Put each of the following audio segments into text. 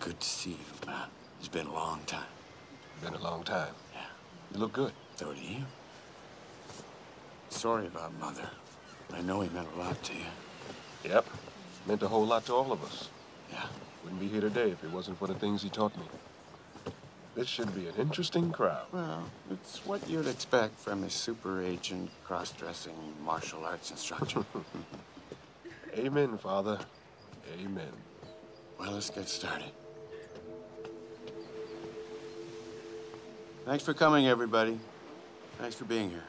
good to see you, man. It's been a long time. Been a long time. Yeah. You look good. So do you. Sorry about Mother. I know he meant a lot to you. Yep. Meant a whole lot to all of us. Yeah. Wouldn't be here today if it wasn't for the things he taught me. This should be an interesting crowd. Well, it's what you'd expect from a super agent, cross-dressing martial arts instructor. Amen, Father. Amen. well, let's get started. Thanks for coming, everybody. Thanks for being here.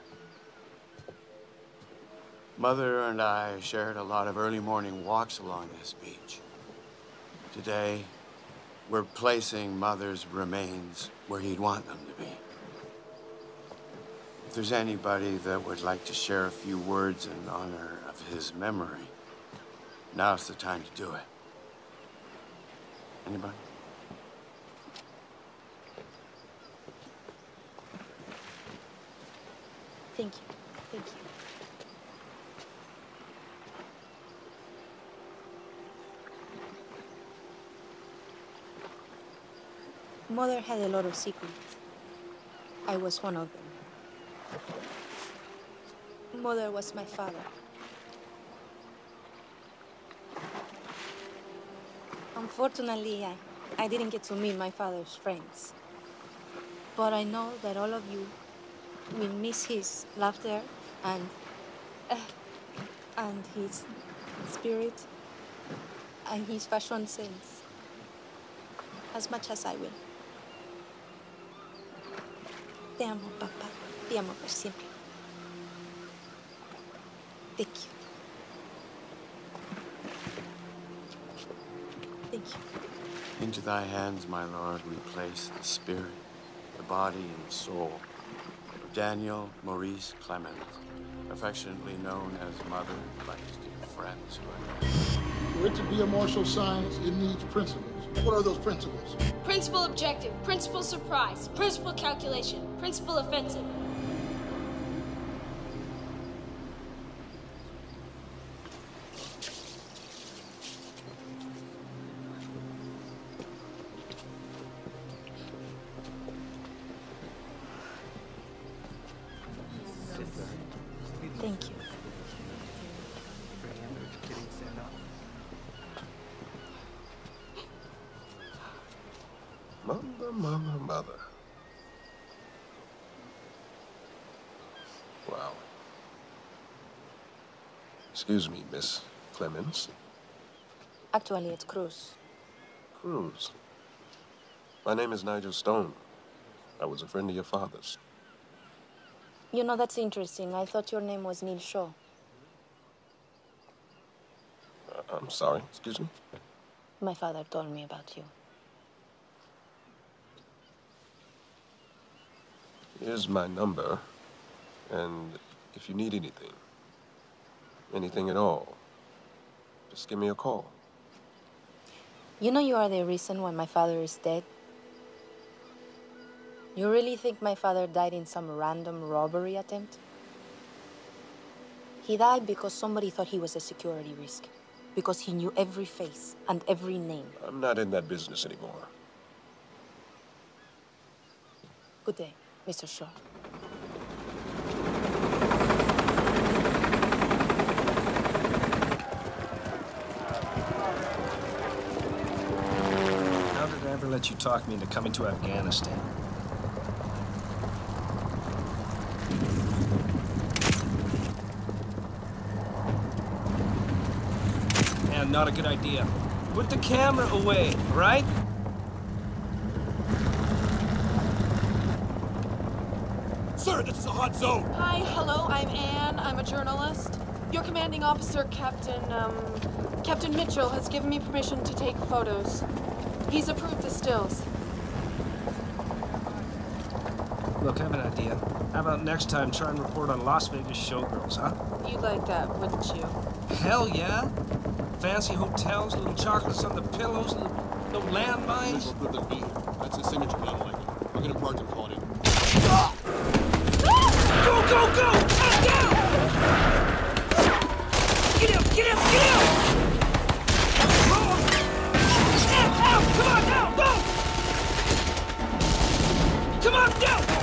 Mother and I shared a lot of early morning walks along this beach. Today, we're placing Mother's remains where he'd want them to be. If there's anybody that would like to share a few words in honor of his memory, now's the time to do it. Anybody? Thank you. Thank you. Mother had a lot of secrets. I was one of them. Mother was my father. Unfortunately, I, I didn't get to meet my father's friends. But I know that all of you will miss his laughter and uh, and his spirit and his fashion sense as much as I will. Te amo, papá. Te amo por siempre. Thank you. Thank you. Into thy hands, my Lord, we place the spirit, the body, and the soul of Daniel Maurice Clement, affectionately known as Mother by his dear friends who are. For it to be a martial science, it needs principles. What are those principles? Principal objective, principle surprise, principle calculation, principle offensive. Excuse me, Miss Clemens. Actually, it's Cruz. Cruz. My name is Nigel Stone. I was a friend of your father's. You know, that's interesting. I thought your name was Neil Shaw. Uh, I'm sorry, excuse me? My father told me about you. Here's my number. And if you need anything, anything at all, just give me a call. You know, you are the reason why my father is dead. You really think my father died in some random robbery attempt? He died because somebody thought he was a security risk. Because he knew every face and every name. I'm not in that business anymore. Good day, Mr. Shaw. How did I ever let you talked me into coming to Afghanistan? Man, not a good idea. Put the camera away, right? Sir, this is a hot zone. Hi, hello, I'm Anne. I'm a journalist. Your commanding officer, Captain, um, Captain Mitchell, has given me permission to take photos. He's approved the stills. Look, I have an idea. How about next time try and report on Las Vegas showgirls, huh? You'd like that, wouldn't you? Hell yeah! Fancy hotels, little chocolates on the pillows, little, no landmines. Mitchell approved the V. That's his signature, but I don't like it. We're gonna park and call it in. Ah! Ah! Go, go, go! Go! Come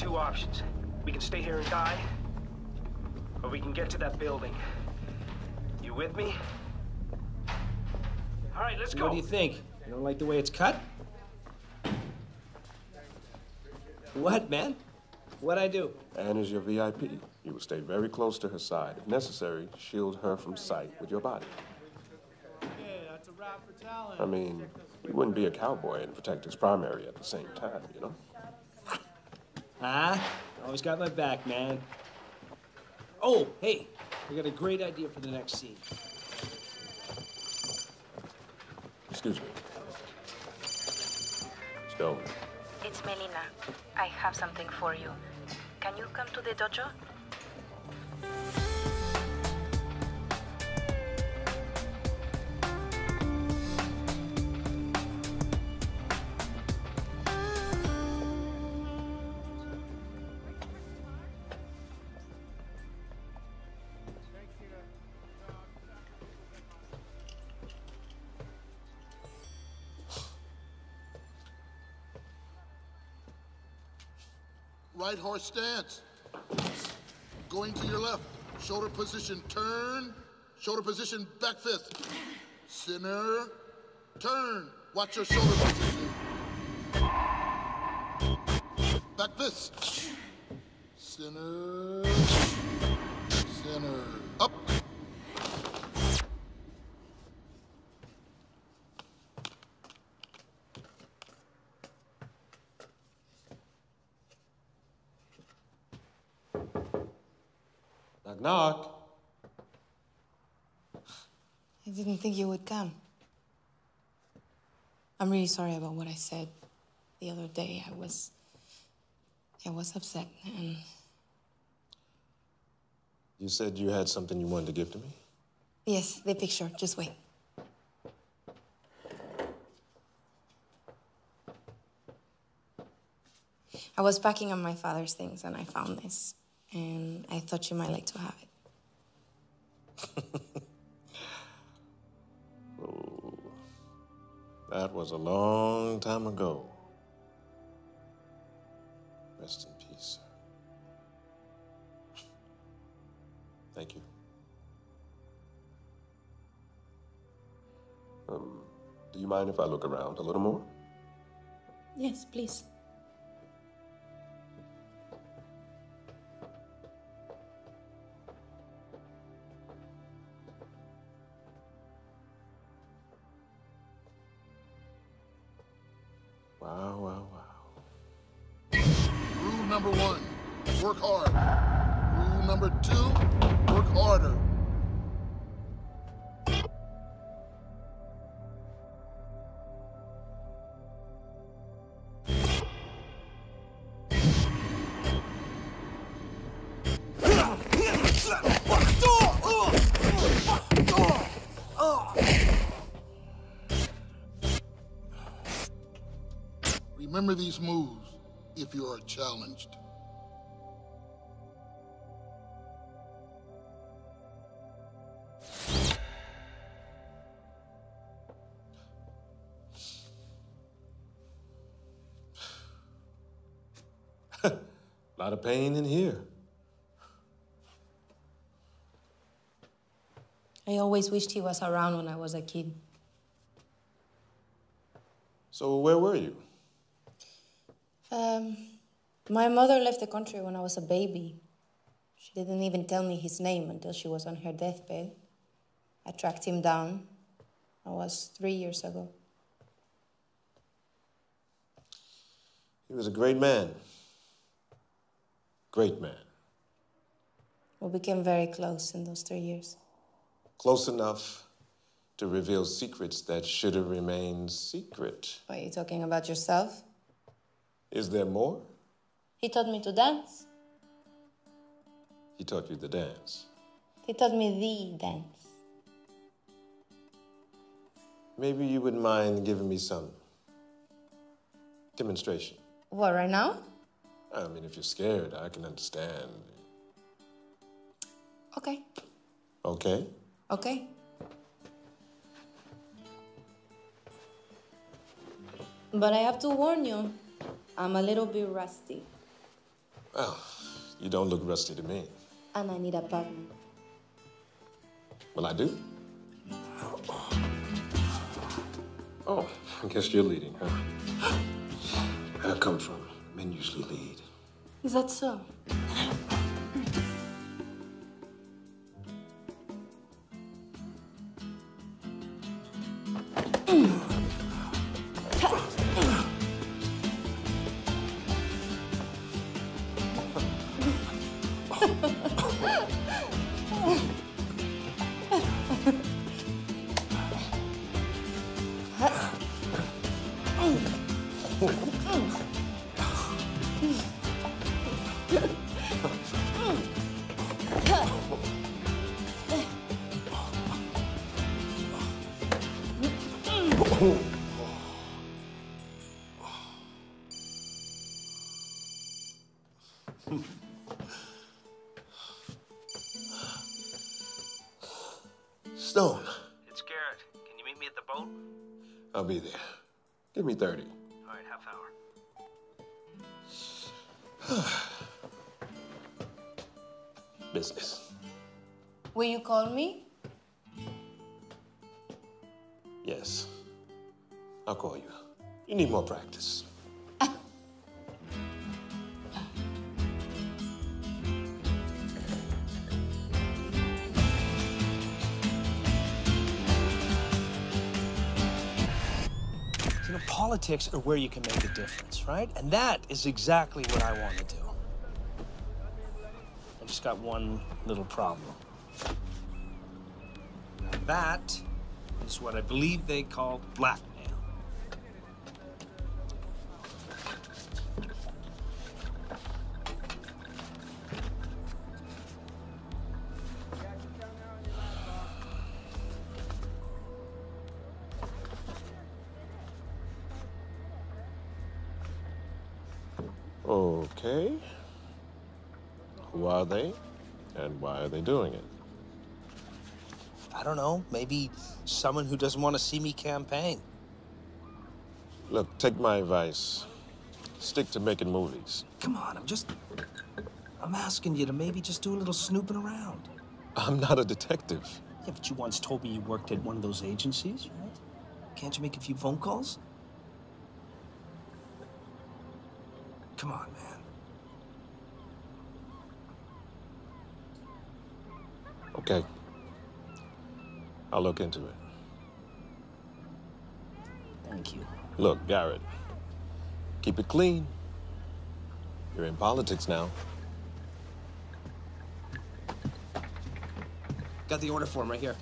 two options. We can stay here and die, or we can get to that building. You with me? All right, let's go. What do you think? You don't like the way it's cut? What, man? What'd I do? Anne is your VIP. You will stay very close to her side. If necessary, shield her from sight with your body. I mean, you wouldn't be a cowboy and protect his primary at the same time, you know? Huh? Always got my back, man. Oh, hey, I got a great idea for the next scene. Excuse me. Stone. It's Melina. I have something for you. Can you come to the dojo? Right horse stance. Going to your left. Shoulder position, turn. Shoulder position, back fist. Center, turn. Watch your shoulder position. Back fist. Center, center. Up. Knock, knock. I didn't think you would come. I'm really sorry about what I said the other day. I was. I was upset, and You said you had something you wanted to give to me? yes, the picture. Just wait. I was packing up my father's things and I found this, and I thought you might like to have it. Oh, that was a long time ago. Rest in peace. sir. Thank you. Um, do you mind if I look around a little more? Yes, please. Work hard. Rule number two, work harder. Remember these moves if you are challenged. Lot of pain in here. I always wished he was around when I was a kid. So, where were you? Um, my mother left the country when I was a baby. She didn't even tell me his name until she was on her deathbed. I tracked him down. That was three years ago. He was a great man. Great man. We became very close in those three years. Close enough to reveal secrets that should have remained secret. Are you talking about yourself? Is there more? He taught me to dance. He taught you the dance. He taught me the dance. Maybe you wouldn't mind giving me some demonstration. What, right now? I mean, if you're scared, I can understand. Okay. Okay? Okay. But I have to warn you, I'm a little bit rusty. Well, you don't look rusty to me. And I need a partner. Well, I do. Oh, I guess you're leading, huh? Where I come from, men usually lead. Is that so? Give me 30. All right, half hour. Business. Will you call me? Yes. I'll call you. You need more practice. Politics are where you can make a difference, right? And that is exactly what I want to do. I just got one little problem. That is what I believe they call blackmail. Maybe someone who doesn't want to see me campaign. Look, take my advice. Stick to making movies. Come on, I'm just. I'm asking you to maybe just do a little snooping around. I'm not a detective. Yeah, but you once told me you worked at one of those agencies, right? Can't you make a few phone calls? Come on, man. Okay. I'll look into it. Thank you. Look, Garrett, keep it clean. You're in politics now. Got the order form right here.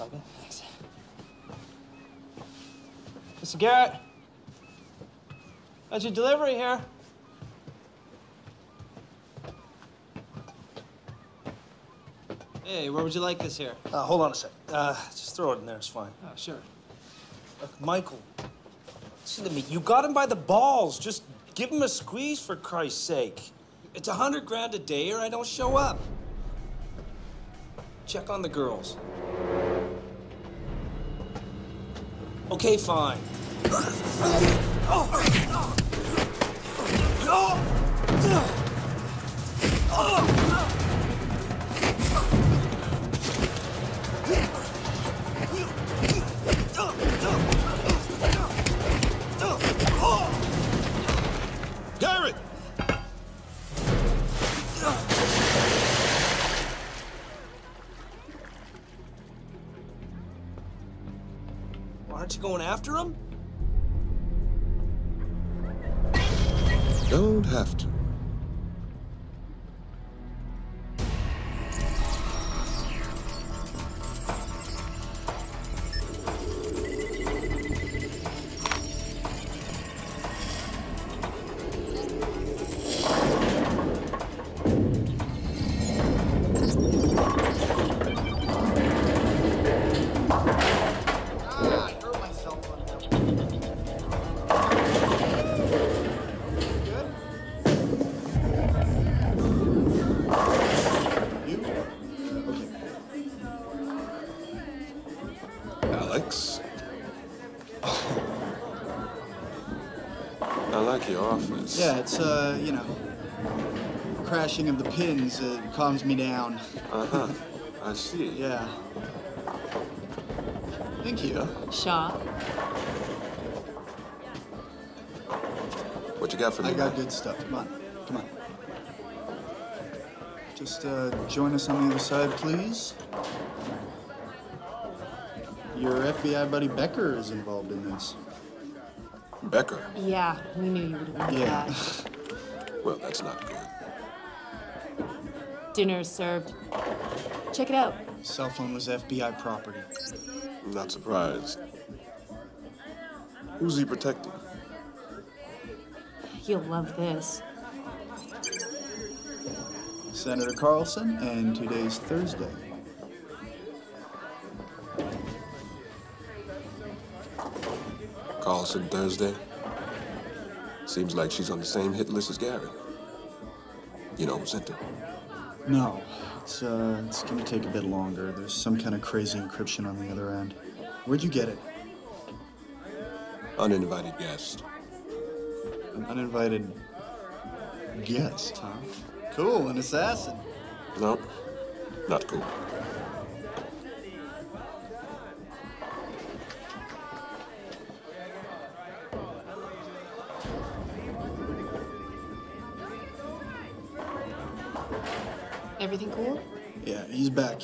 Okay, thanks. Mr. Garrett, that's your delivery here. Hey, where would you like this here? Uh, hold on a sec. Uh, just throw it in there. It's fine. Oh, sure. Look, Michael, listen to me. You got him by the balls. Just give him a squeeze for Christ's sake. It's a hundred grand a day, or I don't show up. Check on the girls. Okay, fine. Garrett! After him? Don't have to. Yeah, it's, uh, you know, crashing of the pins uh, calms me down. Uh huh. I see. Yeah. Thank you. Shaw. What you got for me? I got good stuff. Come on. Come on. Just uh, join us on the other side, please. Your FBI buddy Becker is involved in this. Becker? Yeah, we knew you would want Yeah. that. Well, that's not good. Dinner is served. Check it out. Cell phone was FBI property. I'm not surprised. Who's he protecting? You'll love this. Senator Carlson, and today's Thursday. Carlson Thursday. Seems like she's on the same hit list as Gary. You know who sent it? No, it's, uh, it's gonna take a bit longer. There's some kind of crazy encryption on the other end. Where'd you get it? Uninvited guest. An uninvited guest, huh? Cool, an assassin. Nope, not cool.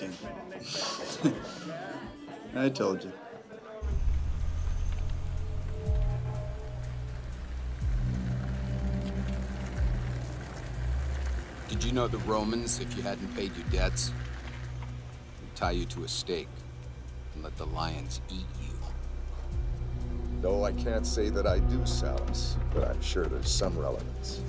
He's. I told you. Did you know the Romans, if you hadn't paid your debts, would tie you to a stake and let the lions eat you? No, I can't say that I do, Salas, but I'm sure there's some relevance.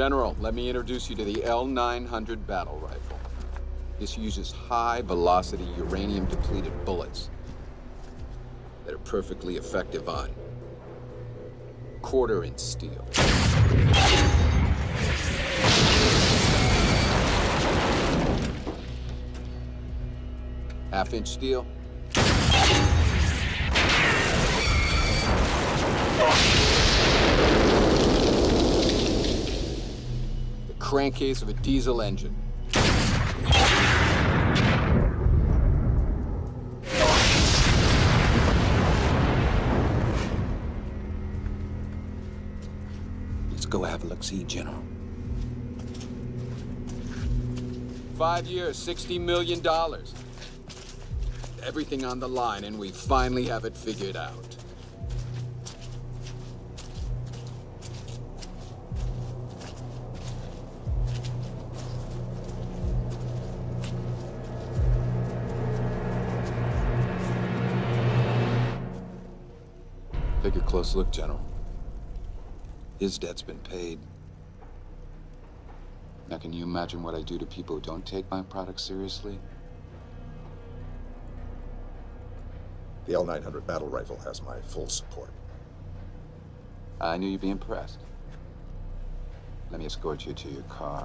General, let me introduce you to the L900 battle rifle. This uses high-velocity uranium-depleted bullets that are perfectly effective on quarter-inch steel. Half-inch steel. Crankcase of a diesel engine. Let's go have a look-see, General. Five years, $60 million. Everything on the line, and we finally have it figured out. Close look, General. His debt's been paid. Now, can you imagine what I do to people who don't take my product seriously? The L900 battle rifle has my full support. I knew you'd be impressed. Let me escort you to your car.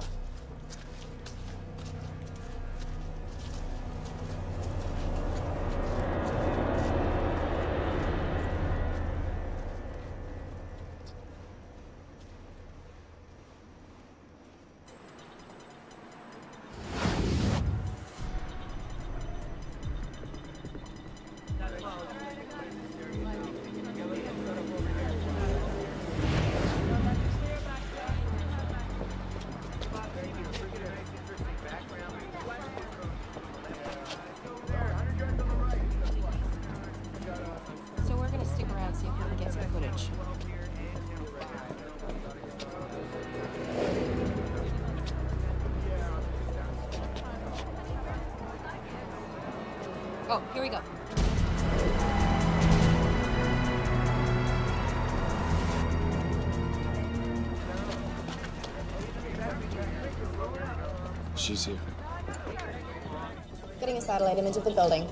The building.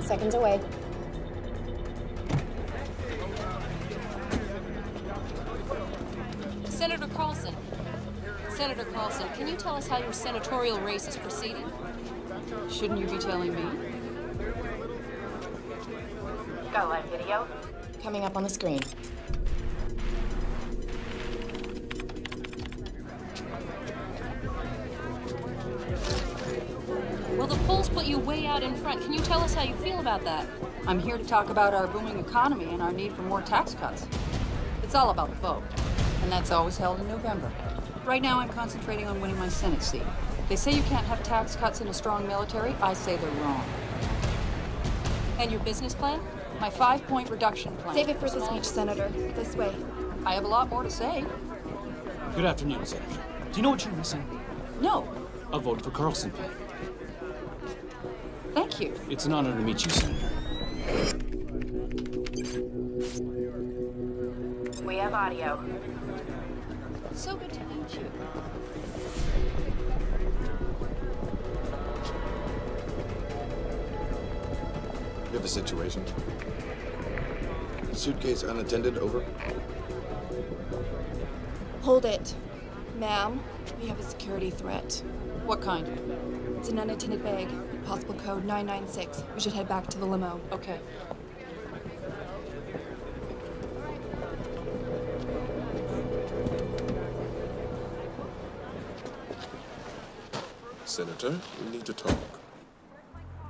Seconds away. Senator Carlson. Senator Carlson, can you tell us how your senatorial race is proceeding? Shouldn't you be telling me? Got live video? Coming up on the screen. About that? I'm here to talk about our booming economy and our need for more tax cuts. It's all about the vote, and that's always held in November. Right now, I'm concentrating on winning my Senate seat. They say you can't have tax cuts in a strong military. I say they're wrong. And your business plan? My five-point reduction plan. Save it for the speech, Senator. This way. I have a lot more to say. Good afternoon, Senator. Do you know what you're missing? No. A vote for Carlson. Thank you. It's an honor to meet you, Senator. We have audio. So good to meet you. We have a situation. Suitcase unattended, over. Hold it. Ma'am, we have a security threat. What kind? It's an unattended bag. Possible code 996. We should head back to the limo. Okay. Senator, we need to talk.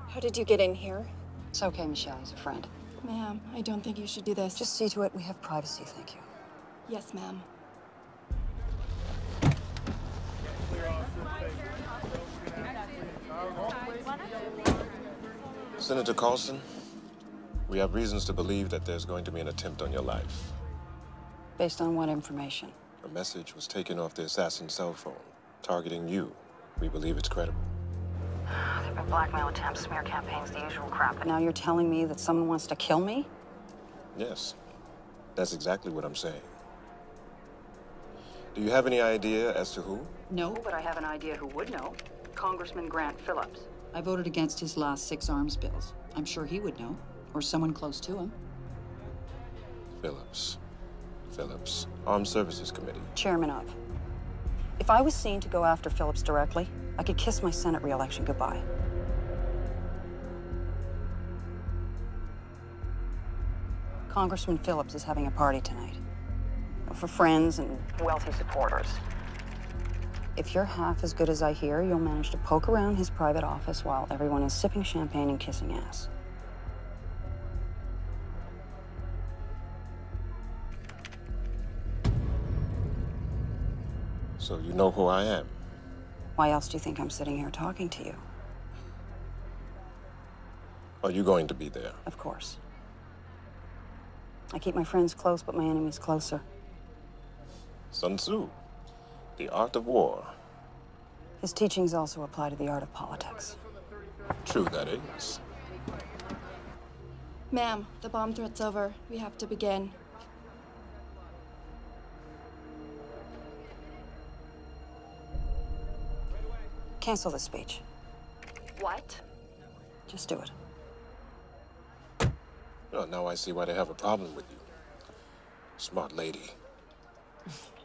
How did you get in here? It's okay, Michelle. He's a friend. Ma'am, I don't think you should do this. Just see to it we have privacy, thank you. Yes, ma'am. Senator Carlson, we have reasons to believe that there's going to be an attempt on your life. Based on what information? A message was taken off the assassin's cell phone, targeting you. We believe it's credible. There've been blackmail attempts, smear campaigns, the usual crap. But now you're telling me that someone wants to kill me? Yes, that's exactly what I'm saying. Do you have any idea as to who? No, but I have an idea who would know. Congressman Grant Phillips. I voted against his last six arms bills. I'm sure he would know, or someone close to him. Phillips. Phillips. Armed Services Committee. Chairman of. If I was seen to go after Phillips directly, I could kiss my Senate reelection goodbye. Congressman Phillips is having a party tonight. For friends and wealthy supporters. If you're half as good as I hear, you'll manage to poke around his private office while everyone is sipping champagne and kissing ass. So you know who I am? Why else do you think I'm sitting here talking to you? Are you going to be there? Of course. I keep my friends close, but my enemies closer. Sun Tzu. The Art of War. His teachings also apply to the art of politics. True that is. Ma'am, the bomb threat's over. We have to begin. Cancel the speech. What? Just do it. Well, now I see why they have a problem with you. Smart lady.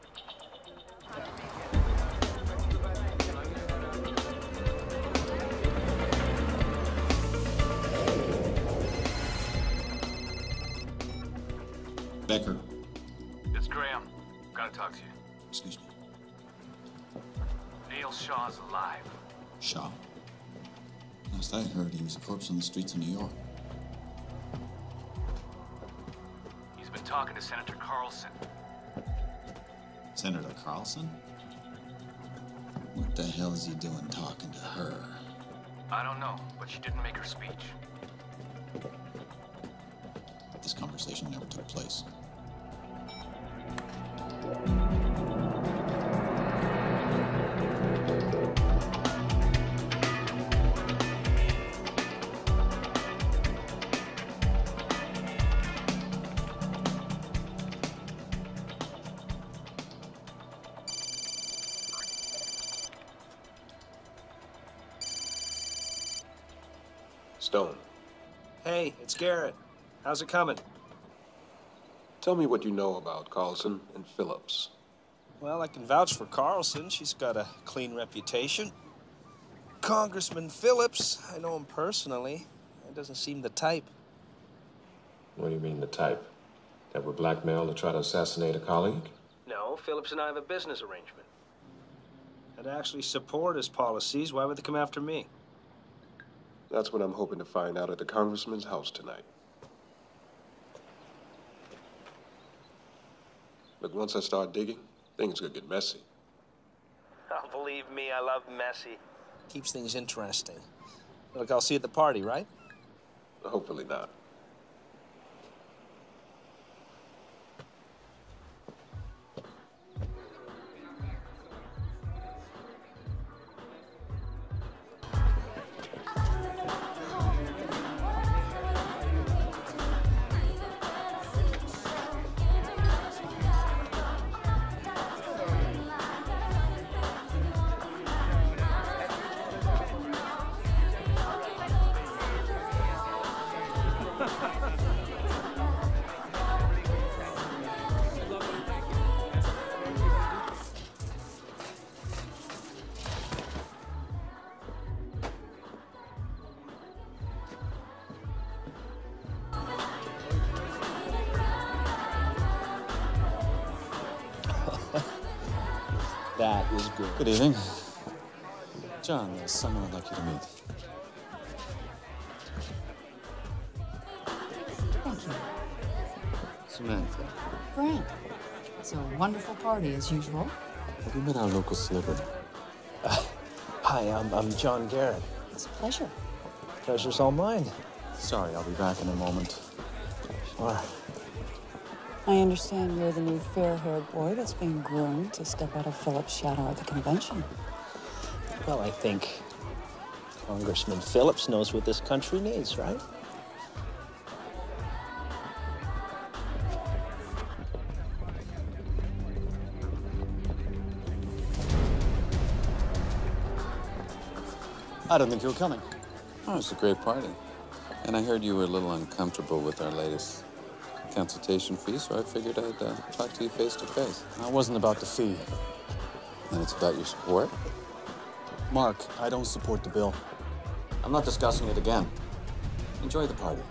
Becker. It's Graham. Gotta talk to you. Excuse me. Neil Shaw's alive. Shaw. Last I heard, he was a corpse on the streets of New York. He's been talking to Senator Carlson. Senator Carlson? What the hell is he doing talking to her? I don't know, but she didn't make her speech. This conversation never took place. Stone. Hey, it's Garrett. How's it coming? Tell me what you know about Carlson and Phillips. Well, I can vouch for Carlson. She's got a clean reputation. Congressman Phillips, I know him personally. He doesn't seem the type. What do you mean, the type? That would blackmail to try to assassinate a colleague? No, Phillips and I have a business arrangement. I'd actually support his policies. Why would they come after me? That's what I'm hoping to find out at the congressman's house tonight. Look, once I start digging, things could get messy. Oh, believe me, I love messy. Keeps things interesting. Look, I'll see you at the party, right? Hopefully not. Good. Good evening. John, there's someone I'd like you to meet. Thank you. Samantha. Grant. It's a wonderful party, as usual. Have you met our local celebrity? Hi, I'm, I'm John Garrett. It's a pleasure. Pleasure's all mine. Sorry, I'll be back in a moment. Sure. I understand you're the new fair-haired boy that's being groomed to step out of Phillips' shadow at the convention. Well, I think Congressman Phillips knows what this country needs, right? I don't think you were coming. Oh, it's a great party. And I heard you were a little uncomfortable with our latest consultation fee, so I figured I'd uh, talk to you face to face. I wasn't about the fee. And it's about your support? Mark, I don't support the bill. I'm not discussing it again. Enjoy the party.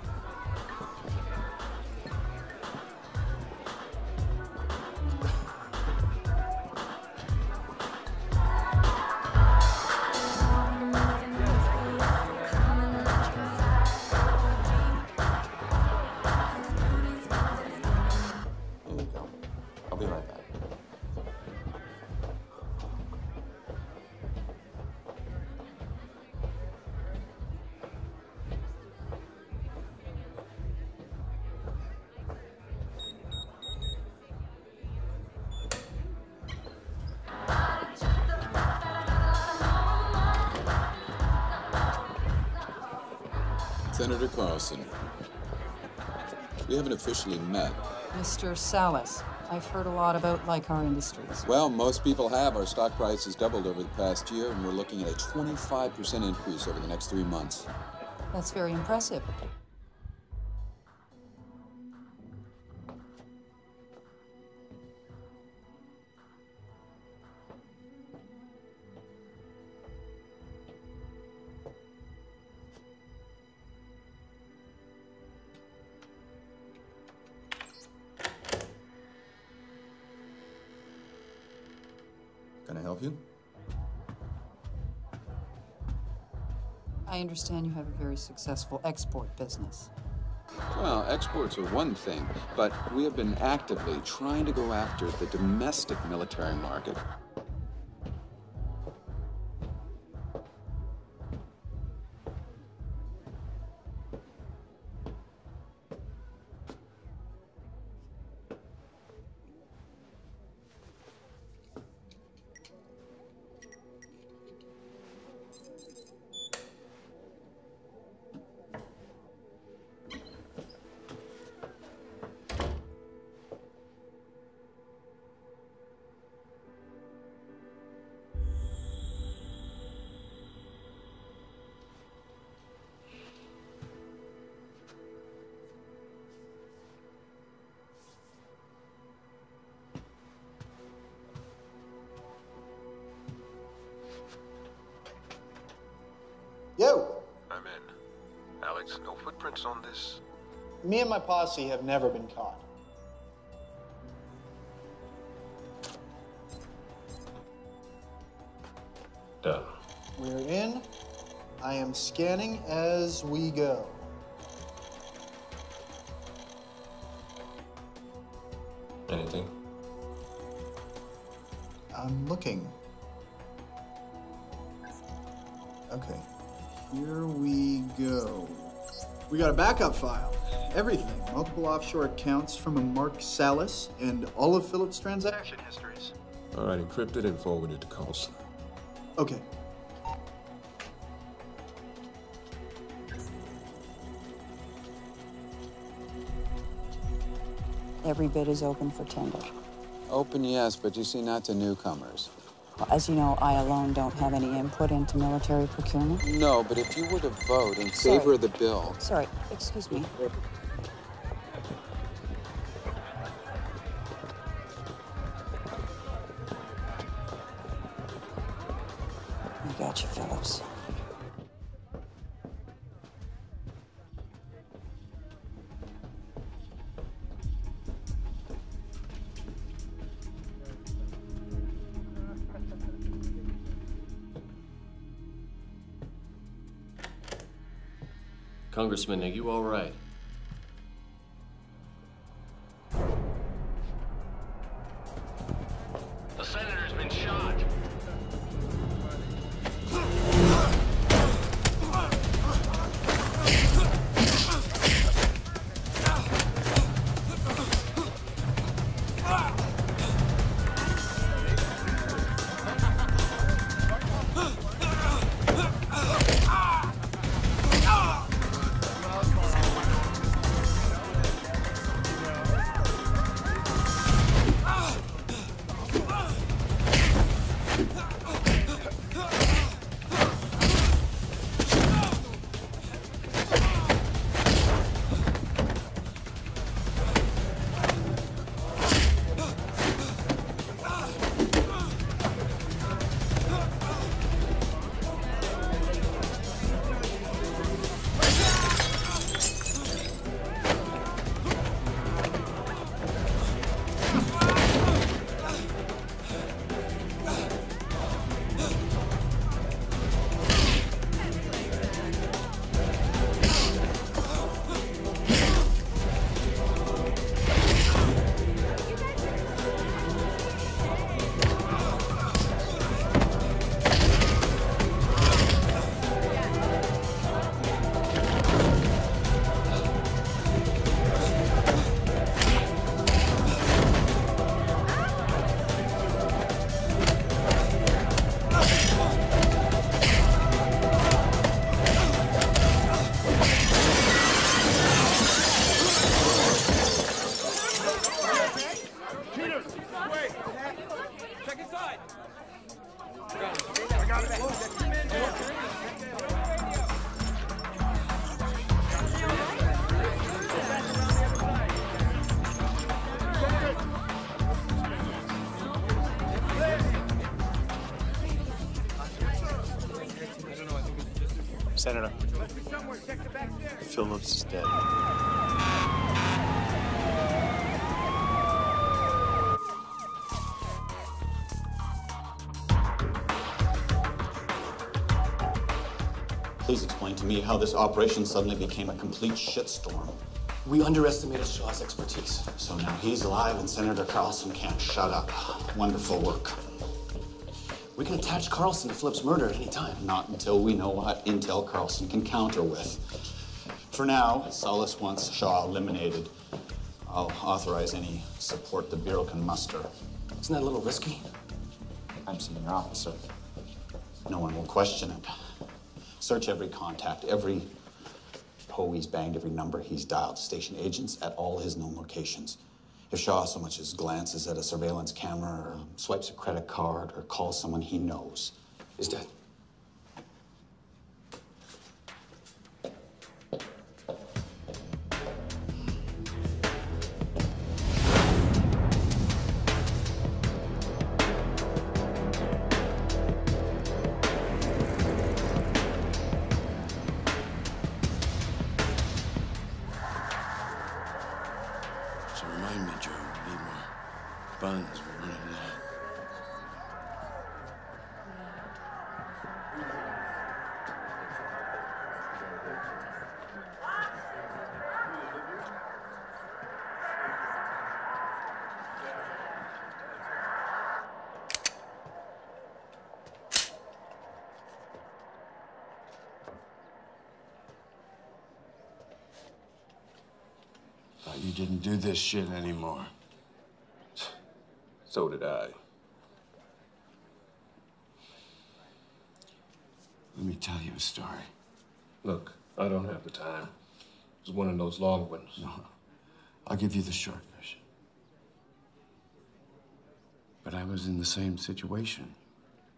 Officially met. Mr. Salas, I've heard a lot about Lycar Industries. Well, most people have. Our stock price has doubled over the past year, and we're looking at a 25% increase over the next three months. That's very impressive. Understand you have a very successful export business. Well, exports are one thing, but we have been actively trying to go after the domestic military market. And my posse have never been caught. Done. We're in. I am scanning as we go. Anything? I'm looking. Okay. Here we go. We got a backup file. Everything. Multiple offshore accounts from a Mark Salas and all of Phillips' transaction histories. All right, encrypted and forwarded to Carlson. Okay. Every bid is open for tender. Open, yes, but you see, not to newcomers. Well, As you know, I alone don't have any input into military procurement. No, but if you were to vote in Sorry. favor of the bill, Sorry, excuse me. Congressman, are you all right? Senator, Phillips is dead. Please explain to me how this operation suddenly became a complete shitstorm. We underestimated Shaw's expertise. So now he's alive and Senator Carlson can't shut up. Wonderful work. We can attach Carlson to Flip's murder at any time. Not until we know what intel Carlson can counter with. For now, Salas wants Shaw eliminated. I'll authorize any support the Bureau can muster. Isn't that a little risky? I'm senior officer. No one will question it. Search every contact, every hoe he's banged, every number he's dialed, station agents at all his known locations. If Shaw so much as glances at a surveillance camera or swipes a credit card or calls someone he knows, He's dead. Shit anymore. So did I. Let me tell you a story. Look, I don't have the time. It was one of those long ones. No, I'll give you the short version. But I was in the same situation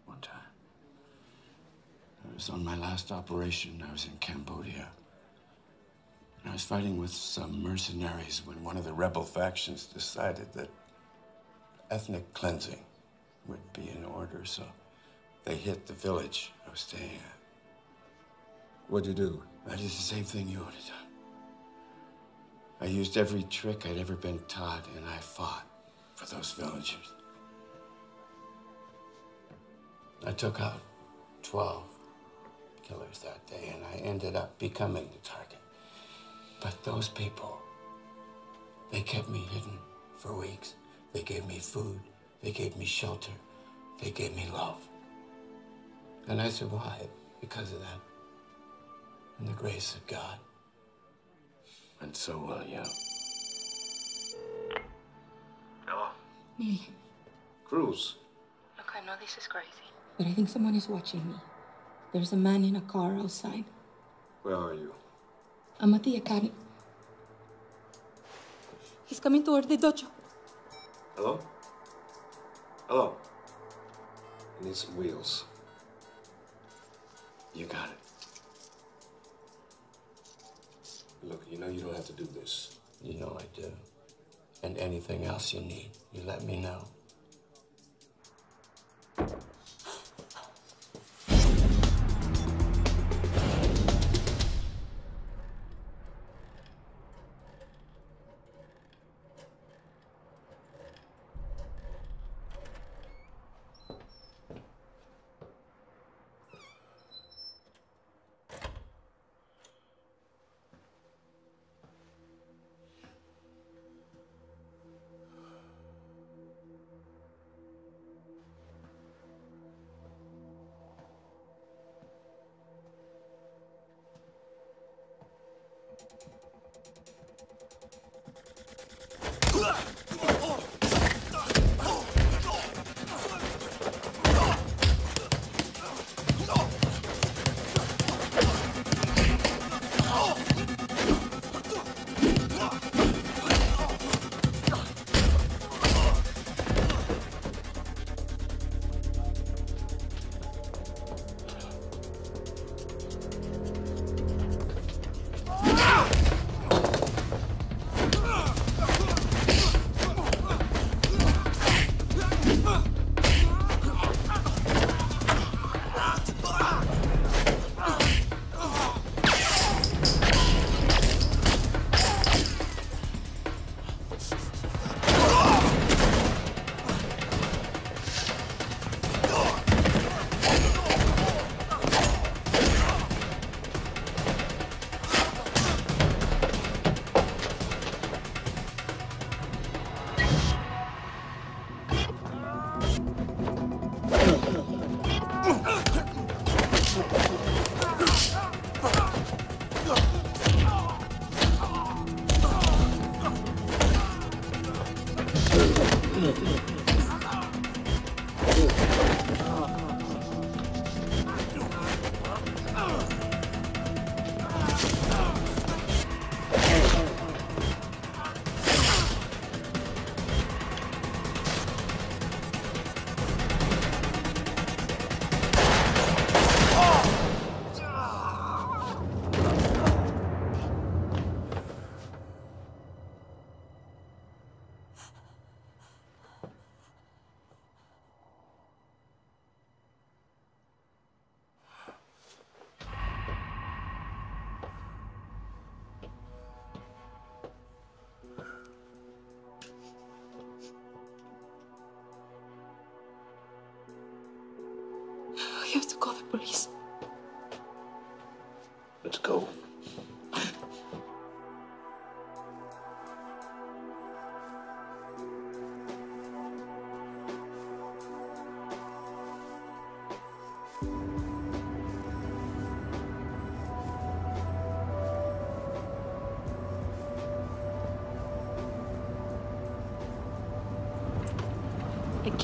one time. I was on my last operation. I was in Cambodia. I was fighting with some mercenaries when one of the rebel factions decided that ethnic cleansing would be in order, so they hit the village I was staying at. What'd you do? I did the same thing you would have done. I used every trick I'd ever been taught, and I fought for those villagers. I took out 12 killers that day, and I ended up becoming the target. But those people, they kept me hidden for weeks. They gave me food. They gave me shelter. They gave me love. And I survived because of them. And the grace of God. And so will you. Hello? Neil, Cruz. look, I know this is crazy. But I think someone is watching me. There's a man in a car outside. Where are you? I'm at. He's coming toward the dojo. Hello? Hello? Need some wheels. You got it. Look, you know you don't have to do this. You know I do. And anything else you need, you let me know.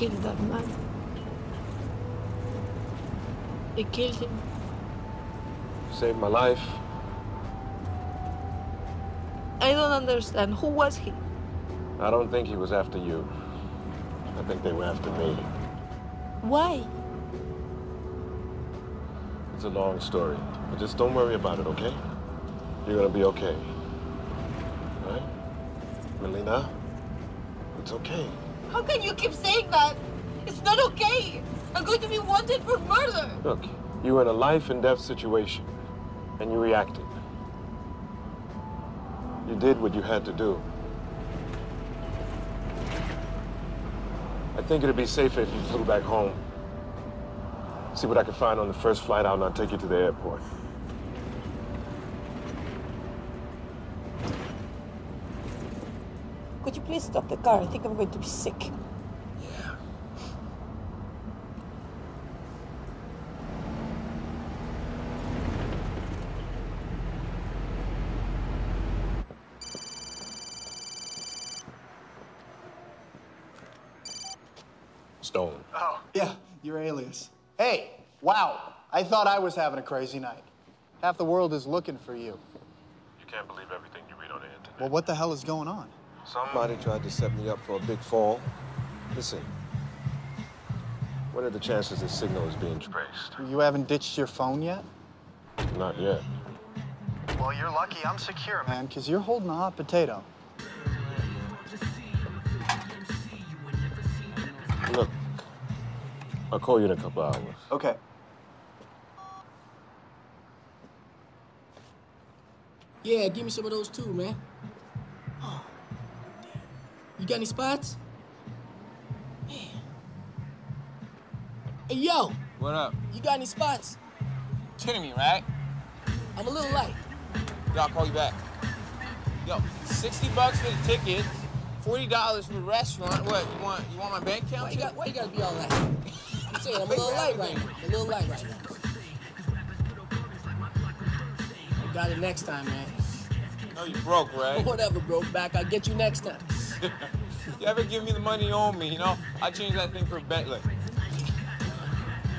Killed that man. I killed him. Saved my life. I don't understand. Who was he? I don't think he was after you. I think they were after me. Why? It's a long story. But just don't worry about it, okay? You're gonna be okay. All right? Melina? It's okay. How can you keep saying that? It's not okay. I'm going to be wanted for murder. Look, you were in a life and death situation, and you reacted. You did what you had to do. I think it'd be safer if you flew back home. See what I can find on the first flight out, and I'll take you to the airport. Please stop the car. I think I'm going to be sick. Yeah. Stone. Oh. Yeah, your alias. Hey, wow. I thought I was having a crazy night. Half the world is looking for you. You can't believe everything you read on the internet. Well, what the hell is going on? Somebody tried to set me up for a big fall. Listen, what are the chances this signal is being traced? You haven't ditched your phone yet? Not yet. Well, you're lucky I'm secure, man, because you're holding a hot potato. Look, I'll call you in a couple hours. Okay. Yeah, give me some of those too, man. You got any spots? Man. Hey, yo, What up? you got any spots? Kidding me, right? I'm a little light. Yo, I'll call you back. Yo, 60 bucks for the ticket, $40 for the restaurant. What, you want you want my bank account? Why you, got, why you gotta be all that? I'm saying I'm a little light right now. I'm a little light right now. I got it next time, man. No, you broke, right? Whatever, bro. Back. I'll get you next time. you ever give me the money you owe me, you know? I changed that thing for a Bentley.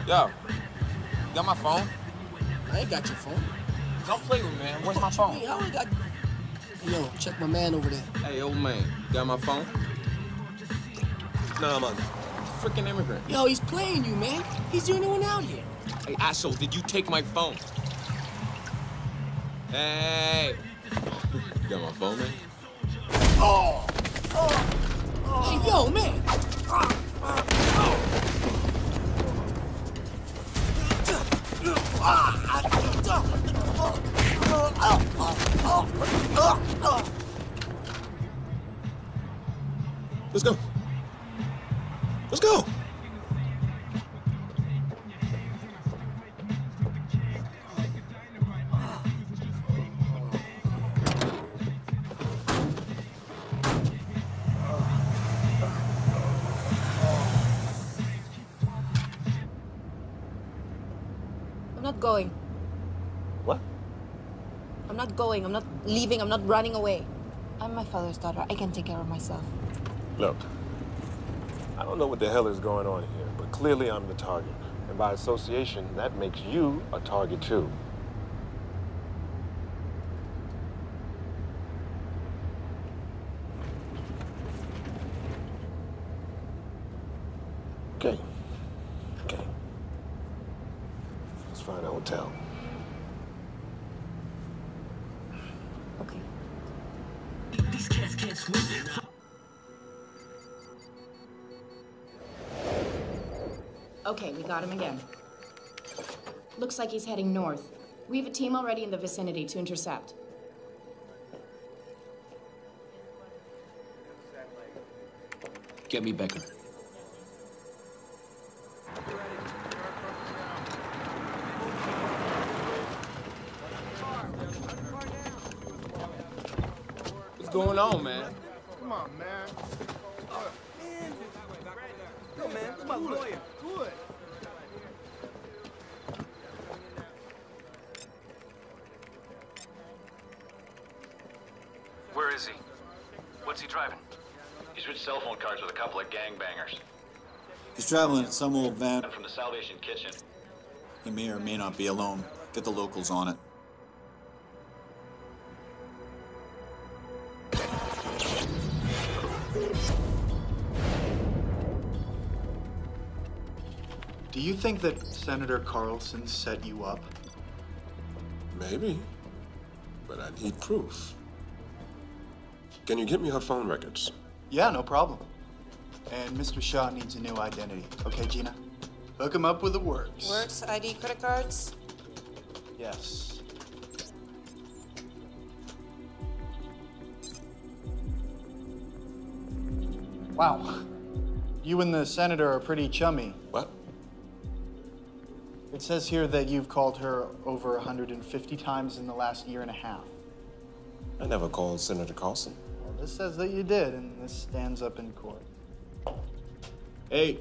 Yo, you got my phone? I ain't got your phone. Don't play with me, man. Where's my phone? Hey, how I got? Yo, check my man over there. Hey, old man, you got my phone? Nah, man. Freaking immigrant. Yo, he's playing you, man. He's the only one out here. Hey, asshole, did you take my phone? Hey! You got my phone, man? Oh! oh! Hey, yo, man. Let's go. Let's go. Going. I'm not leaving. I'm not running away. I'm my father's daughter. I can take care of myself. Look, I don't know what the hell is going on here, but clearly I'm the target. And by association, that makes you a target too. Got him again. Looks like he's heading north. We have a team already in the vicinity to intercept. Get me Becker. What's going on, man? Come on, man. Yo, man, come on, lawyer. What's he driving? He switched cell phone cards with a couple of gangbangers. He's traveling in some old van. From the Salvation Kitchen. He may or may not be alone. Get the locals on it. Do you think that Senator Carlson set you up? Maybe, but I need proof. Can you get me her phone records? Yeah, no problem. And Mr. Shaw needs a new identity. Okay, Gina? Hook him up with the works. Works, ID, credit cards? Yes. Wow. You and the senator are pretty chummy. What? It says here that you've called her over 150 times in the last year and a half. I never called Senator Carlson. This says that you did, and this stands up in court. Hey,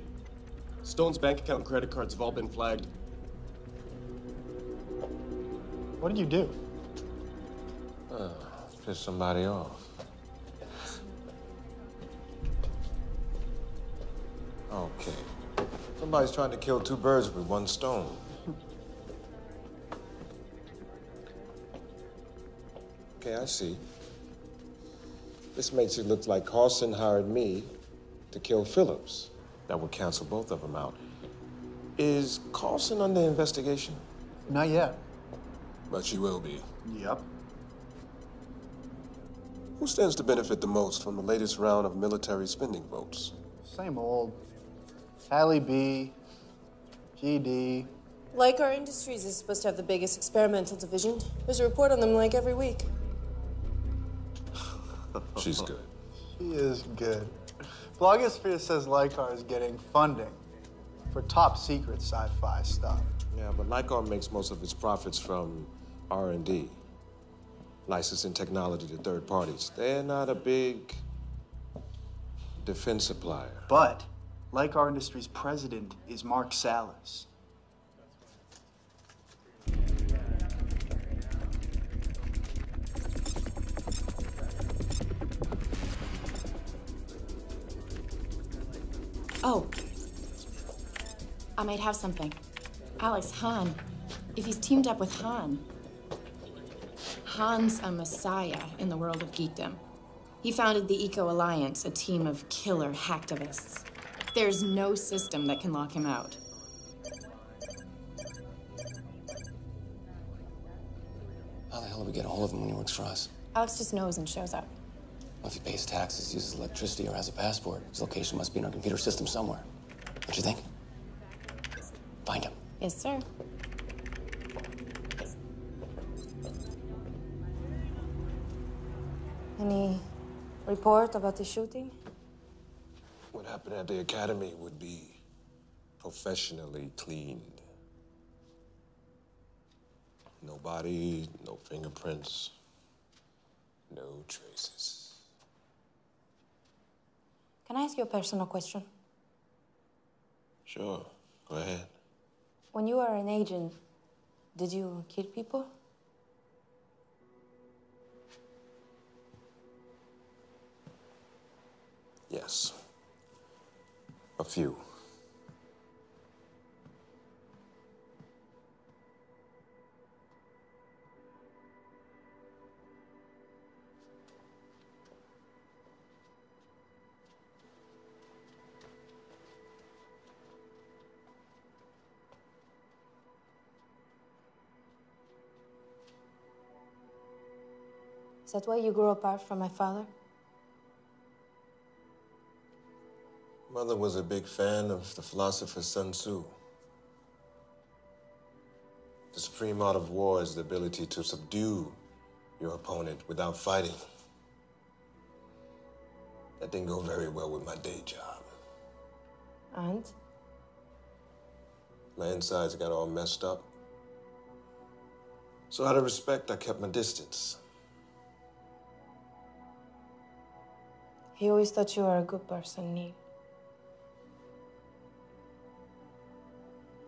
Stone's bank account and credit cards have all been flagged. What did you do? Uh, piss somebody off. Okay. Somebody's trying to kill two birds with one stone. Okay, I see. This makes it look like Carlson hired me to kill Phillips. That would cancel both of them out. Is Carlson under investigation? Not yet. But she will be. Yep. Who stands to benefit the most from the latest round of military spending votes? Same old. Tally B, GD. Lycar Industries is supposed to have the biggest experimental division. There's a report on them like every week. She's good. She is good. Blogosphere says Lycar is getting funding for top secret sci-fi stuff. Yeah, but Lycar makes most of its profits from R&D, licensing technology to third parties. They're not a big defense supplier. But Lycar Industries' president is Mark Salas. Oh. I might have something. Alex Hahn. If he's teamed up with Han. Han's a messiah in the world of geekdom. He founded the Eco Alliance, a team of killer hacktivists. There's no system that can lock him out. How the hell do we get a hold of him when he works for us? Alex just knows and shows up. Well, if he pays taxes, uses electricity, or has a passport, his location must be in our computer system somewhere. Don't you think? Find him. Yes, sir. Any report about the shooting? What happened at the academy would be professionally cleaned. No body, no fingerprints, no traces. Can I ask you a personal question? Sure, go ahead. When you were an agent, did you kill people? Yes. A few. Is that why you grew apart from my father? Mother was a big fan of the philosopher Sun Tzu. The supreme art of war is the ability to subdue your opponent without fighting. That didn't go very well with my day job. And? My insides got all messed up. So out of respect, I kept my distance. He always thought you were a good person, Neil.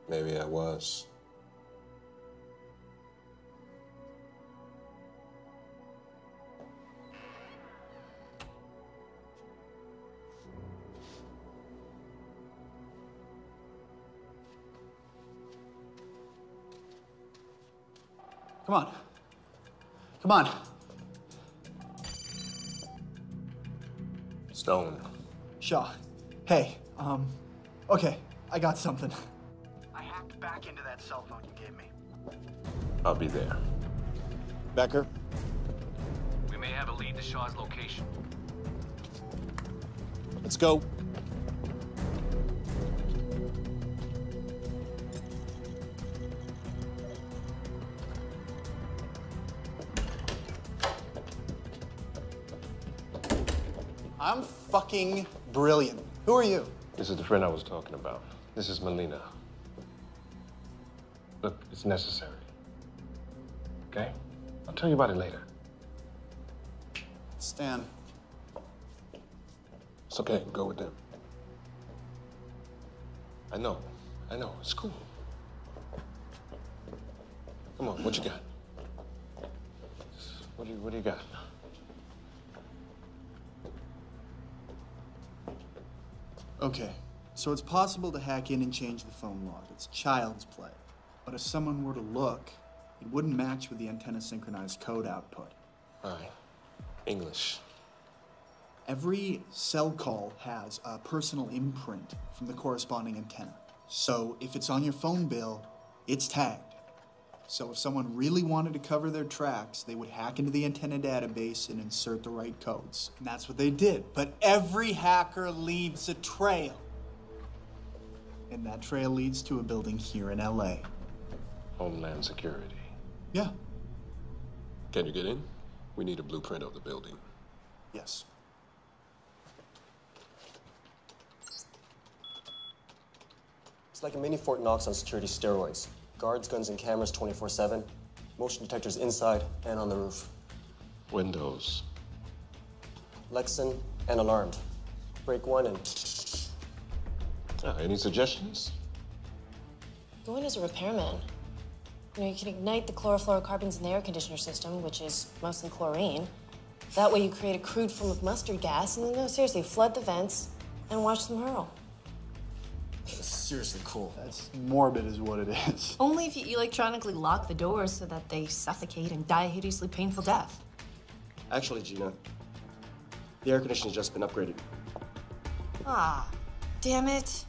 Maybe I was. Come on. Come on. Stone. Shaw. Hey, um, okay, I got something. I hacked back into that cell phone you gave me. I'll be there. Becker? We may have a lead to Shaw's location. Let's go. Fucking brilliant. Who are you? This is the friend I was talking about. This is Melina. Look, it's necessary. Okay? I'll tell you about it later. Stan, It's okay. Go with them. I know. I know. It's cool. Come on. What you got? What do you What do you got? Okay, so it's possible to hack in and change the phone log. It's child's play. But if someone were to look, it wouldn't match with the antenna synchronized code output. All right. English. Every cell call has a personal imprint from the corresponding antenna. So if it's on your phone bill, it's tagged. So if someone really wanted to cover their tracks, they would hack into the antenna database and insert the right codes. And that's what they did. But every hacker leaves a trail. And that trail leads to a building here in LA. Homeland Security. Yeah. Can you get in? We need a blueprint of the building. Yes. It's like a mini Fort Knox on security steroids. Guards, guns, and cameras 24 7. Motion detectors inside and on the roof. Windows. Lexan and alarmed. Break one and Ah, any suggestions? Go in as a repairman. You know, you can ignite the chlorofluorocarbons in the air conditioner system, which is mostly chlorine. That way you create a crude form of mustard gas, and then, no, seriously, flood the vents and watch them hurl. Seriously cool. That's morbid, is what it is. Only if you electronically lock the doors so that they suffocate and die a hideously painful death. Actually, Gina, the air conditioning's just been upgraded. Ah, damn it.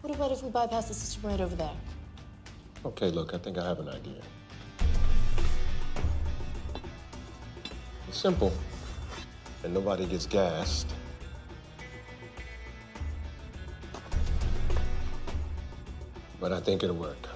What about if we bypass the system right over there? Okay, look, I think I have an idea. It's simple, and nobody gets gassed. But I think it'll work.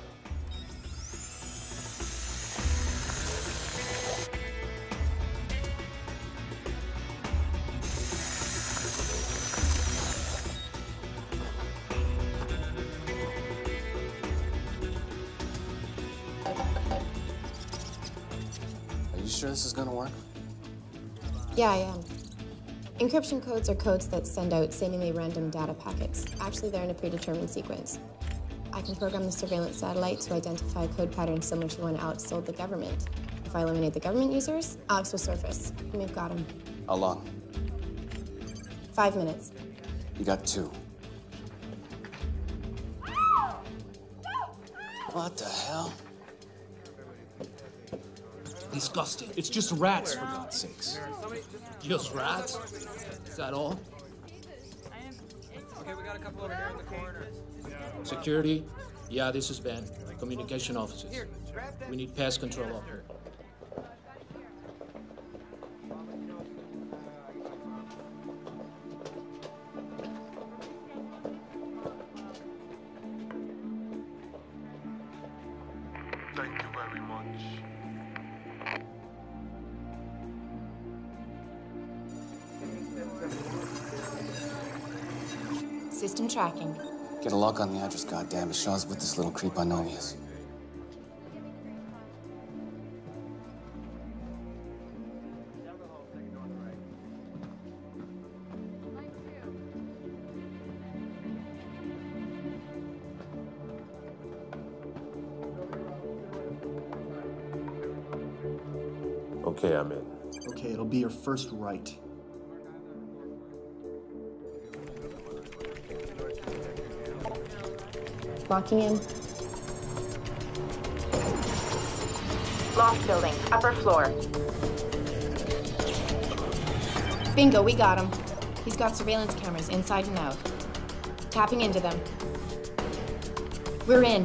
Are you sure this is gonna work? Yeah, I am. Encryption codes are codes that send out seemingly random data packets. Actually, they're in a predetermined sequence. I can program the surveillance satellite to identify code patterns similar to one Alex sold the government. If I eliminate the government users, Alex will surface. And we've got him. How long? Five minutes. You got two. What the hell? Disgusting. It's just rats, for God's sakes. Just rats? Is that all? Okay, we got a couple over here in the corner. Security? Yeah, this is Ben. Communication officers. We need pest control up here. Thank you very much. System tracking. Get a lock on the address, goddamn it. Shaw's with this little creep. I know he is. Okay, I'm in. Okay, it'll be your first right. Locking in. Loft building, upper floor. Bingo, we got him. He's got surveillance cameras inside and out. Tapping into them. We're in.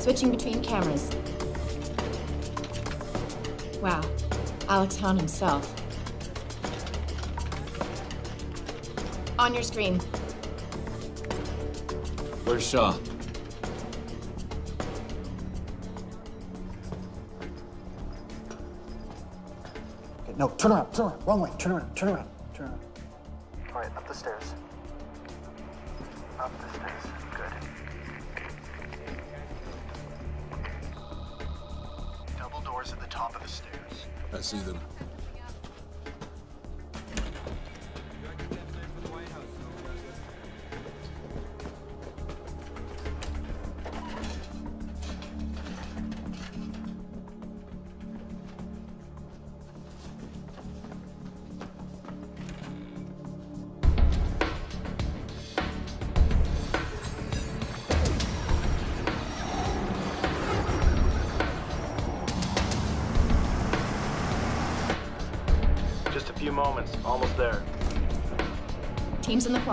Switching between cameras. Wow. Alex Hahn himself. On your screen. Where's Shaw? Okay, no, turn around, turn around, wrong way, turn around, turn around, turn around.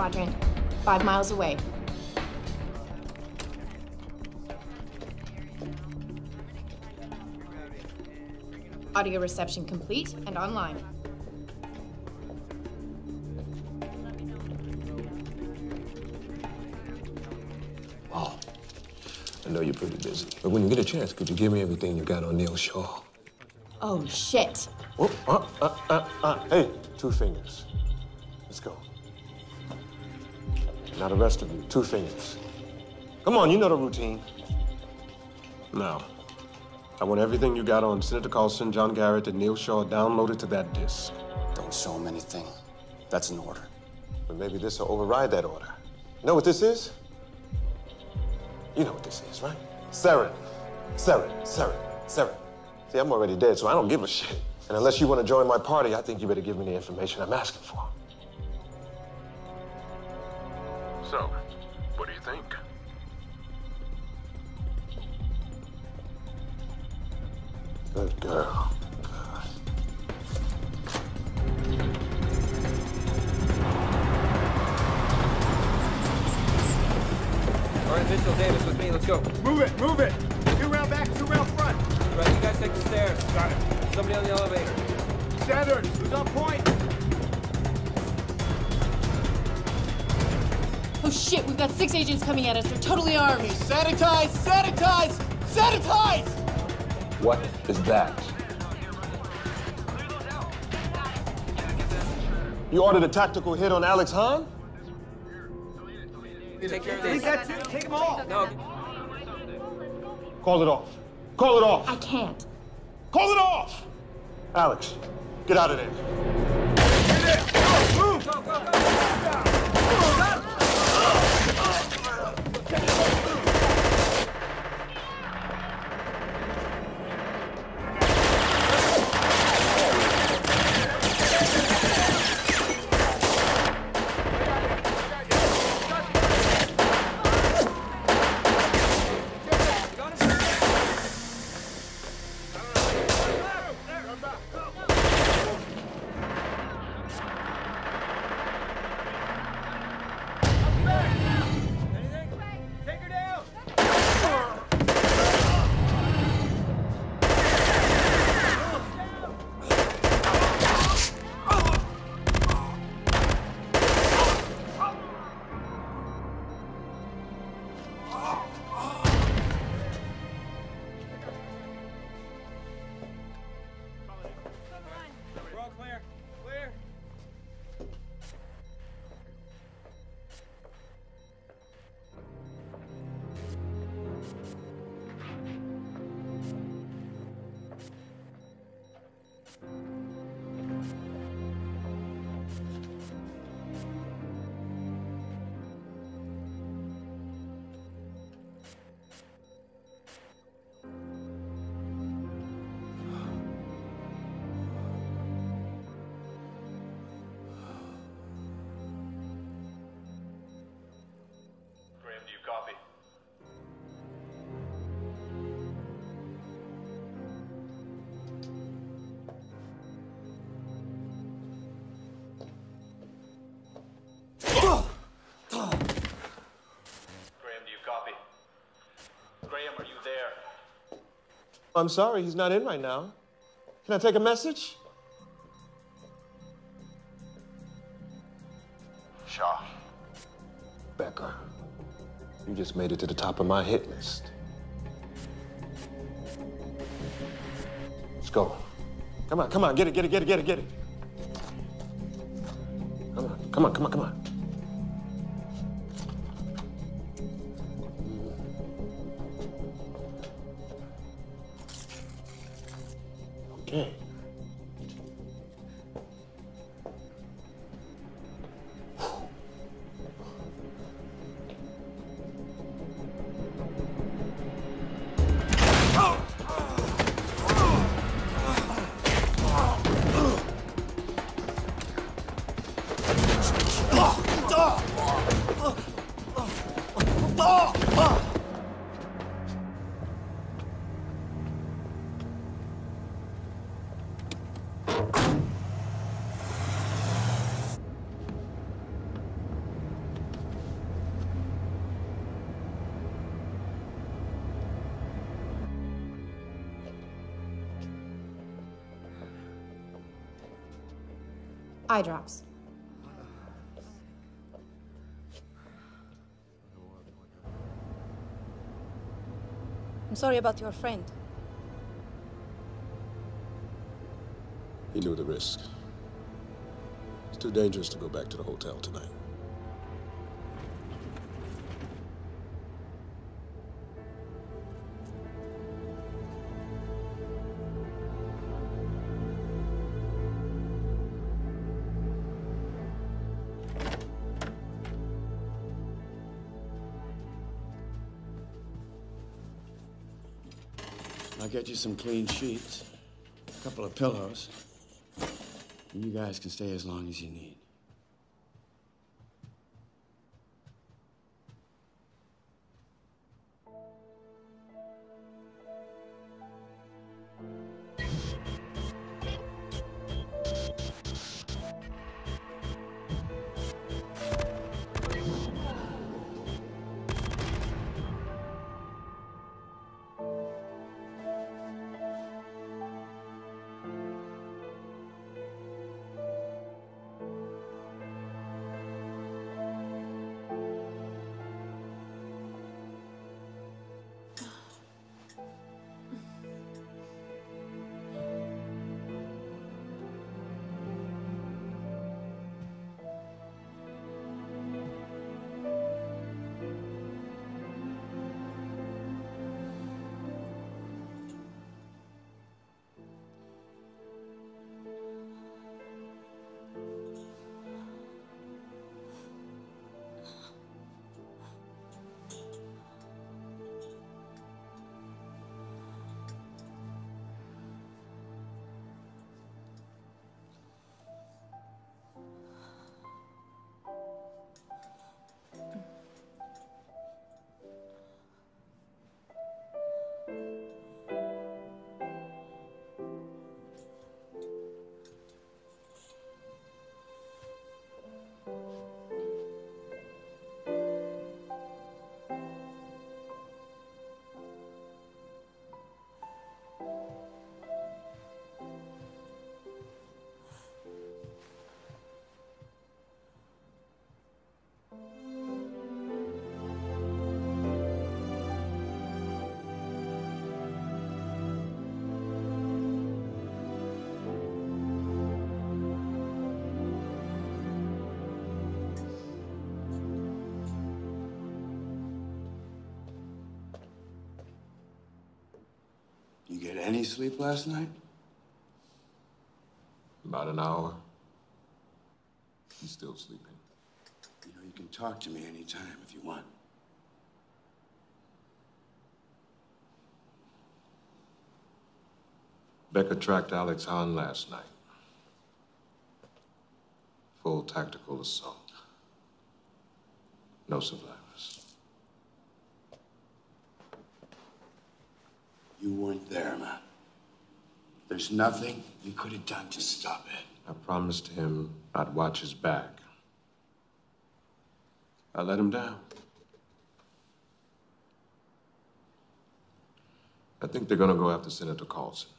Quadrant, five miles away. Audio reception complete and online. Oh, I know you're pretty busy. But when you get a chance, could you give me everything you got on Neil Shaw? Oh, shit. Oh, uh, uh, uh, uh. Hey, two fingers. Now the rest of you, two fingers. Come on, you know the routine. Now, I want everything you got on Senator Carlson, John Garrett, and Neil Shaw downloaded to that disk. Don't show him anything. That's an order. But maybe this will override that order. You know what this is? You know what this is, right? Sarin. Sarin. Sarin. Sarin. See, I'm already dead, so I don't give a shit. And unless you want to join my party, I think you better give me the information I'm asking for. So, what do you think? Good girl. All right, Mitchell Davis with me. Let's go. Move it, move it. Two round back, two round front. Right, you guys take the stairs. Got it. Somebody on the elevator. Sanders, who's on point? Oh shit, we've got six agents coming at us. They're totally armed. Sanitize! Sanitize! Sanitize! What is that? You ordered a tactical hit on Alex Hahn? Take care of this. that too. Take them all. No. Call it off. Call it off. I can't. Call it off! Alex, get out of there. We're I'm sorry, he's not in right now. Can I take a message? Shaw. Becker, you just made it to the top of my hit list. Let's go. Come on, come on, get it, get it, get it, get it, get it. Come on, come on, come on, come on. Eye drops. I'm sorry about your friend. He knew the risk. It's too dangerous to go back to the hotel tonight. Get you some clean sheets, a couple of pillows, and you guys can stay as long as you need. Any sleep last night? About an hour. He's still sleeping. You know, you can talk to me anytime if you want. Becker tracked Alex Hahn last night. Full tactical assault. No survivors. You weren't there, man. There's nothing you could have done to stop it. I promised him I'd watch his back. I let him down. I think they're gonna go after Senator Carlson.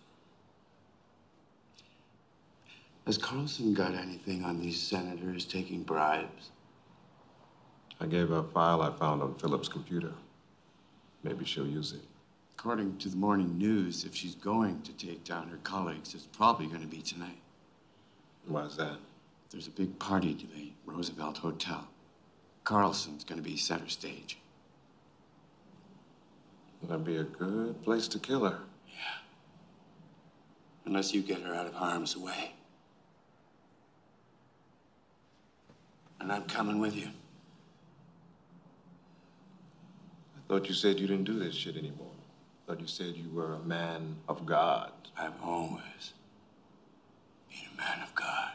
Has Carlson got anything on these senators taking bribes? I gave her a file I found on Phillips' computer. Maybe she'll use it. According to the morning news, if she's going to take down her colleagues, it's probably going to be tonight. Why's that? There's a big party to the Roosevelt Hotel. Carlson's going to be center stage. That'd be a good place to kill her. And unless you get her out of harm's way. And I'm coming with you. I thought you said you didn't do this shit anymore. I thought you said you were a man of God. I've always been a man of God.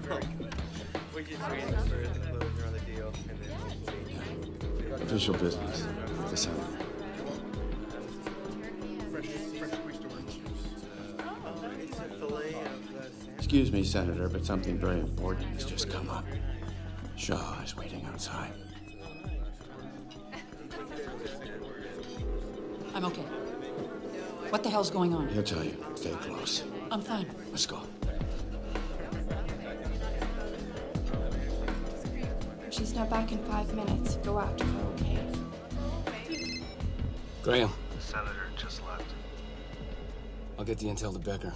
Very good. We're just waiting for the closure on the deal, and then Official business with the Senator. Excuse me, Senator, but something very important has just come up. Shaw is waiting outside. I'm okay. What the hell's going on? He'll tell you. Stay close. I'm fine. Let's go. She's not back in five minutes. Go after her, okay? Graham, the senator just left. I'll get the intel to Becker.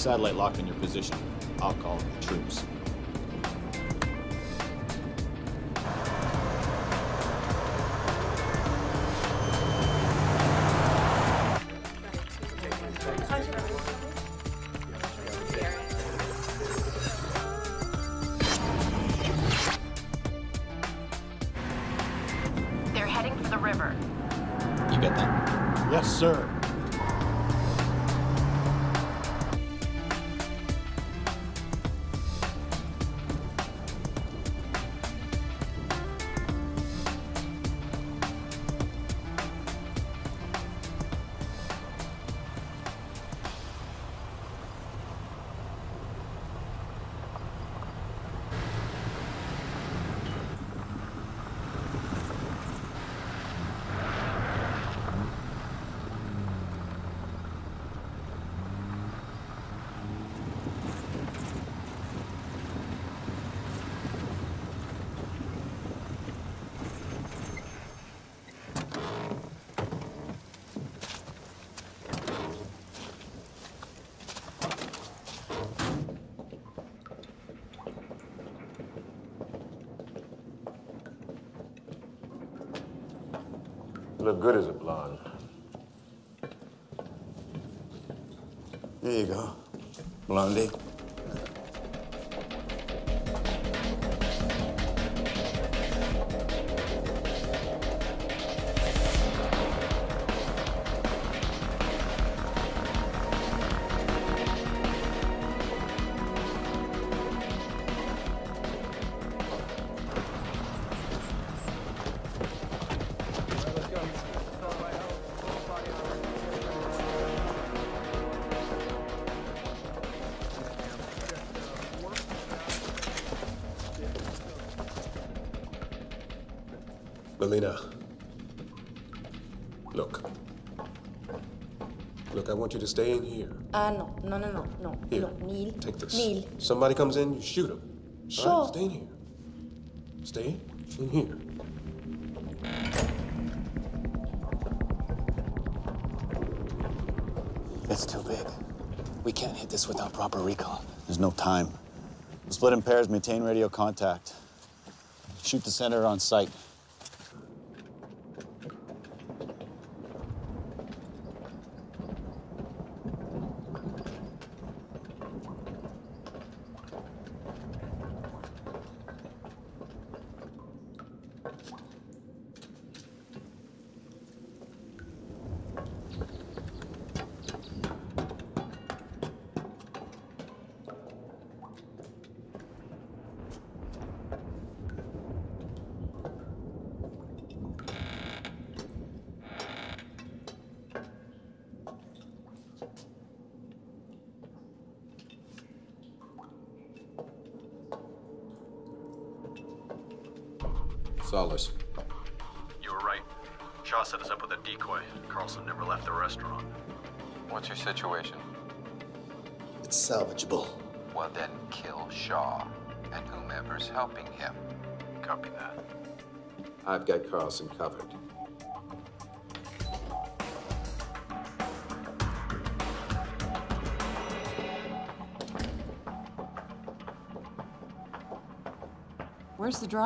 Satellite locked in your position. I'll call the troops. Good as a blonde. There you go. Blondie. Melina. Look. Look, I want you to stay in here. Ah, no, no, no, no, no, Here. no, Neil. Take this. Neil. Somebody comes in, you shoot him. Sure. right, stay in here. Stay in here. It's too big. We can't hit this without proper recon. There's no time. We'll split in pairs, maintain radio contact. Shoot the center on sight.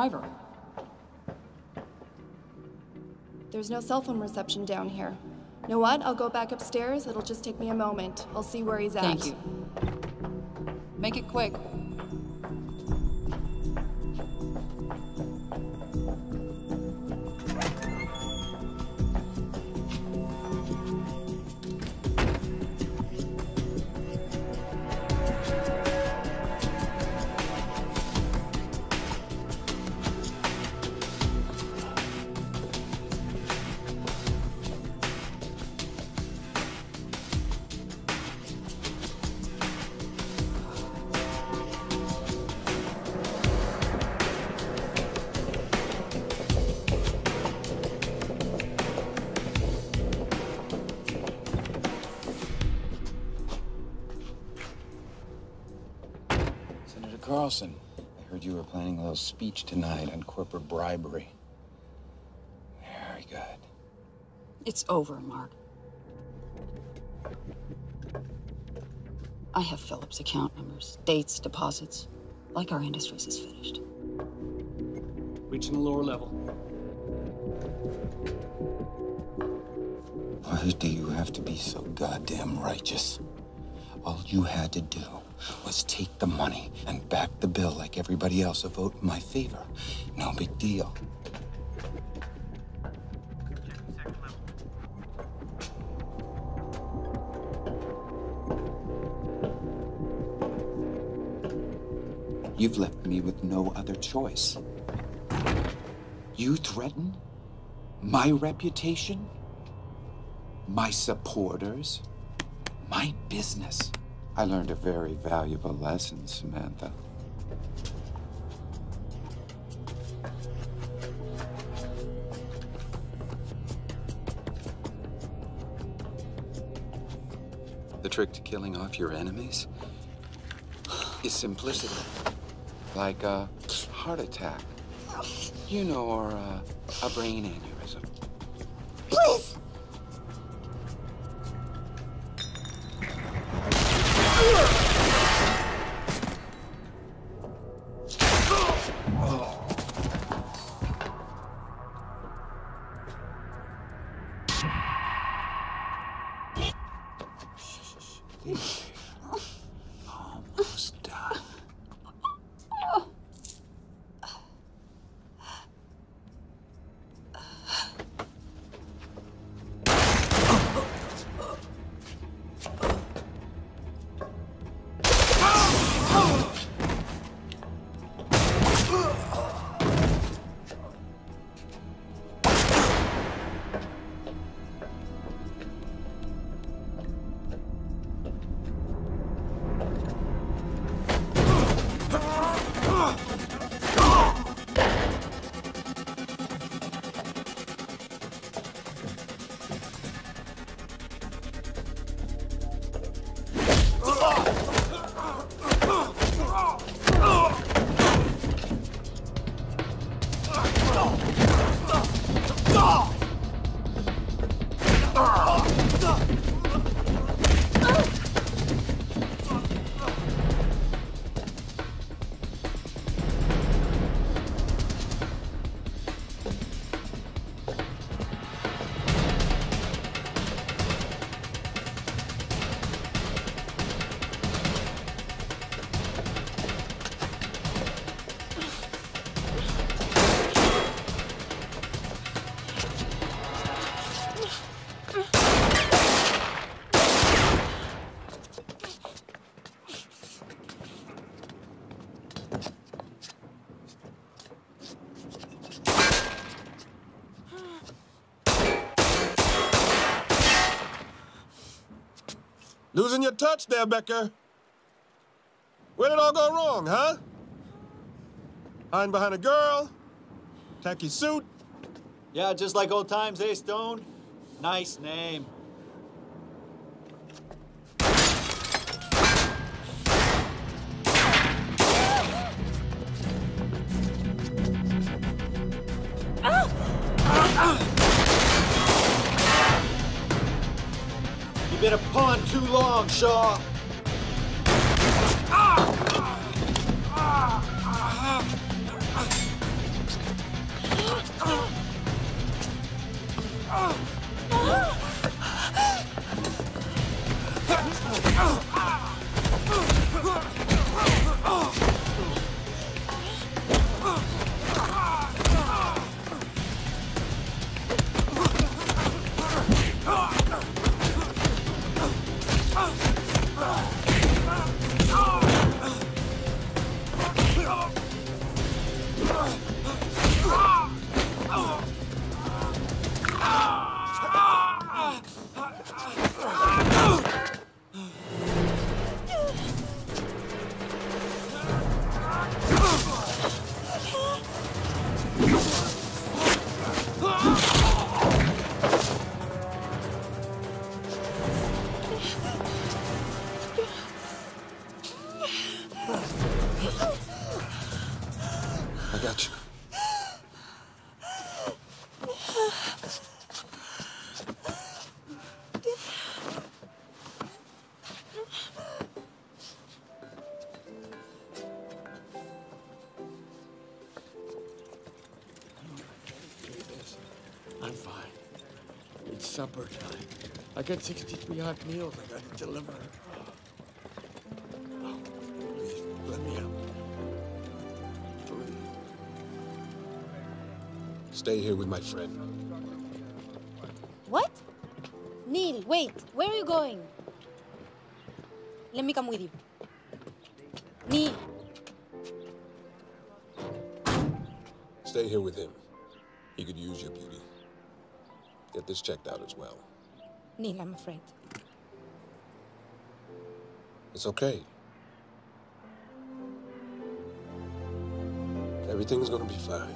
Driver? There's no cell phone reception down here. Know what? I'll go back upstairs. It'll just take me a moment. I'll see where he's at. Thank you. Make it quick. Speech tonight on corporate bribery. Very good. It's over, Mark. I have Phillips' account numbers, dates, deposits. Lycar Industries is finished. Reaching the lower level. Why do you have to be so goddamn righteous? All you had to do was take the money and back the bill like everybody else, a vote in my favor. No big deal. You've left me with no other choice. You threaten my reputation, my supporters, my business. I learned a very valuable lesson, Samantha. The trick to killing off your enemies is simplicity. Like a heart attack, you know, or a, a brain aneurysm. Losing your touch there, Becker. Where did it all go wrong, huh? Hiding behind a girl? tacky suit? Yeah, just like old times, eh, Stone? Nice name. Been a pawn too long, Shaw. Hot meals I oh gotta deliver. Oh, please, let me out. Please. Stay here with my friend. What? Neil, wait. Where are you going? Let me come with you. Neil. Stay here with him. He could use your beauty. Get this checked out as well. Neil, I'm afraid. It's okay. Everything's gonna be fine.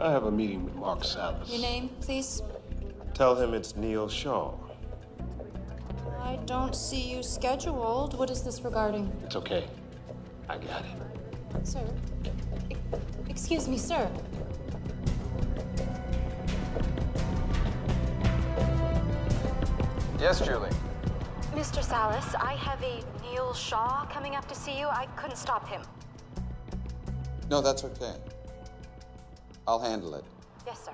I have a meeting with Mark Salas. Your name, please? Tell him it's Neil Shaw. I don't see you scheduled. What is this regarding? It's okay. I got it. Sir? E- Excuse me, sir. Yes, Julie. Mr. Salas, I have a Neil Shaw coming up to see you. I couldn't stop him. No, that's okay. I'll handle it. Yes, sir.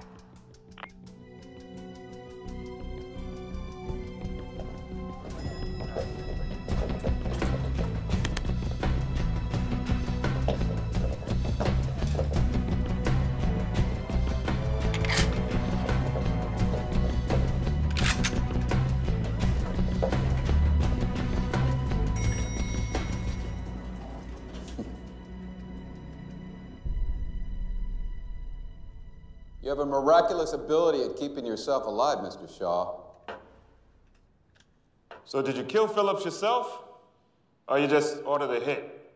Have a miraculous ability at keeping yourself alive, Mr. Shaw. So did you kill Phillips yourself? Or you just ordered a hit?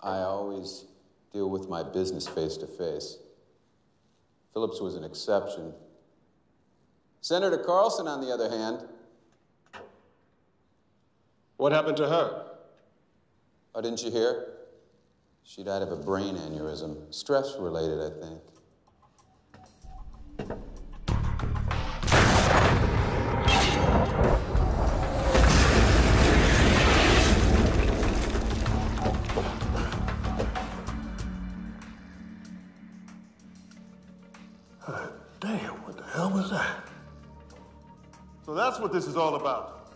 I always deal with my business face to face. Phillips was an exception. Senator Carlson, on the other hand, What happened to her? oh, didn't you hear? She died of a brain aneurysm. Stress related, I think. That's what this is all about.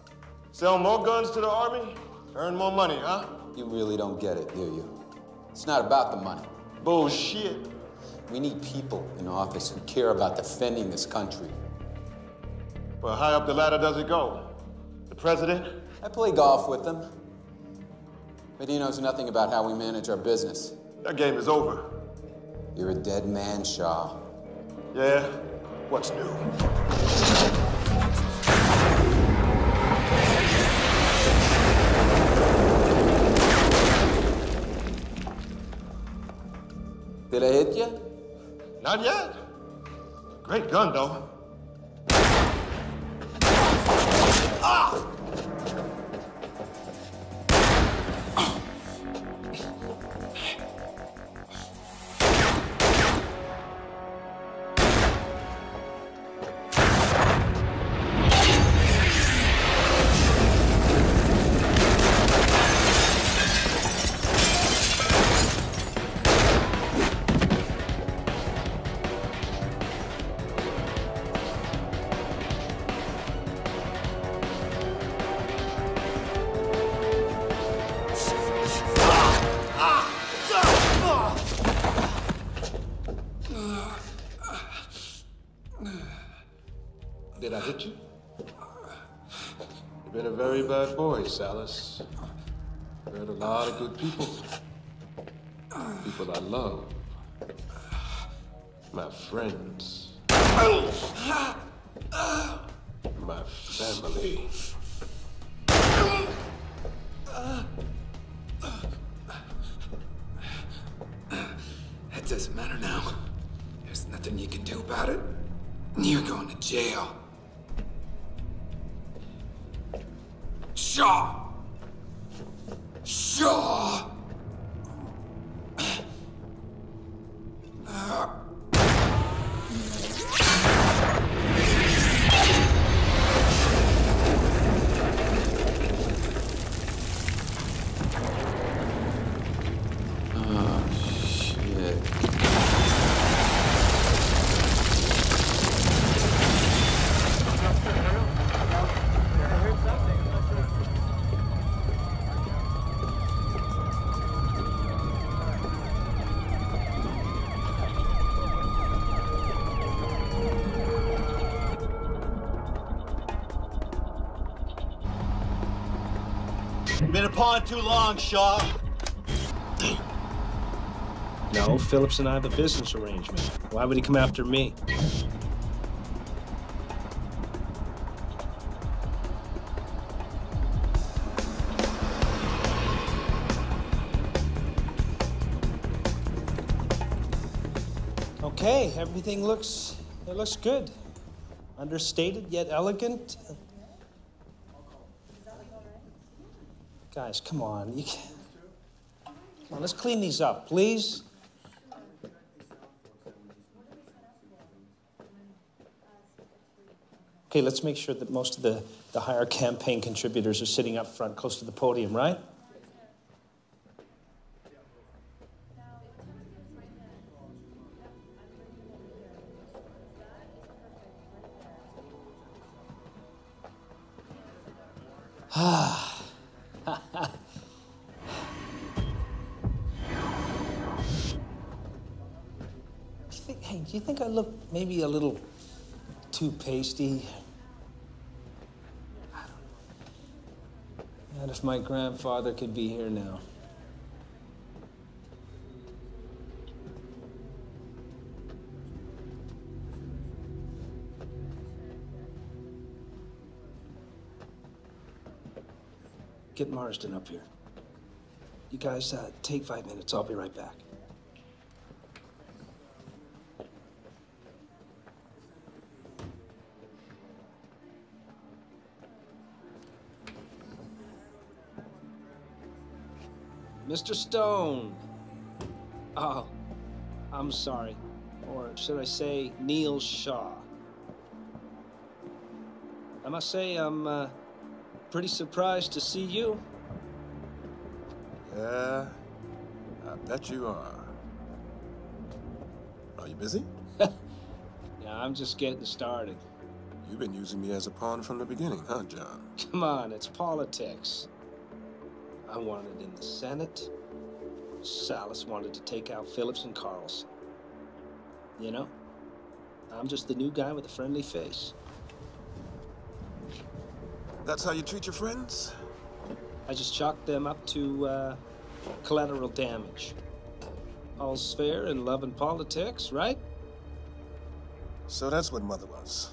Sell more guns to the army, earn more money, huh? You really don't get it, do you? It's not about the money. Bullshit. We need people in office who care about defending this country. Well, high up the ladder does it go? The president? I play golf with them. But he knows nothing about how we manage our business. That game is over. You're a dead man, Shaw. Yeah? What's new? Did I hit you? Not yet. Great gun, though. Ah! Boy, Salas. Hurt a lot of good people. People I love. My friends. My family. Been pawn too long, Shaw. No, Phillips and I have a business arrangement. Why would he come after me? Okay, everything looks it looks good. Understated yet elegant. Guys, come on. You can't... Come on, let's clean these up, please. Okay, let's make sure that most of the, the higher campaign contributors are sitting up front close to the podium, right? Ah. Look maybe a little too pasty? I don't know. And if my grandfather could be here now. Get Marsden up here. You guys uh, take five minutes. I'll be right back. Mr. Stone. Oh, I'm sorry. Or should I say Neil Shaw? I must say I'm uh, pretty surprised to see you. Yeah, I bet you are. Are you busy? Yeah, I'm just getting started. You've been using me as a pawn from the beginning, huh, John? Come on, it's politics. I wanted in the Senate. Salas wanted to take out Phillips and Carlson. You know, I'm just the new guy with a friendly face. That's how you treat your friends? I just chalked them up to uh, Collateral damage. All's fair in love and politics, right? So that's what Mother was.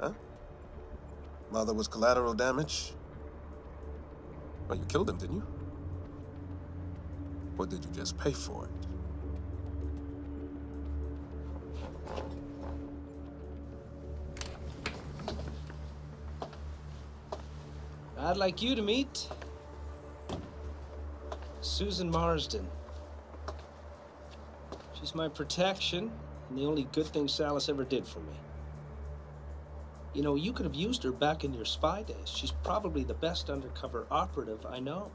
Huh? Mother was collateral damage? Well, you killed him, didn't you? Or did you just pay for it? I'd like you to meet Susan Marsden. She's my protection and the only good thing Salas ever did for me. You know, you could have used her back in your spy days. She's probably the best undercover operative I know.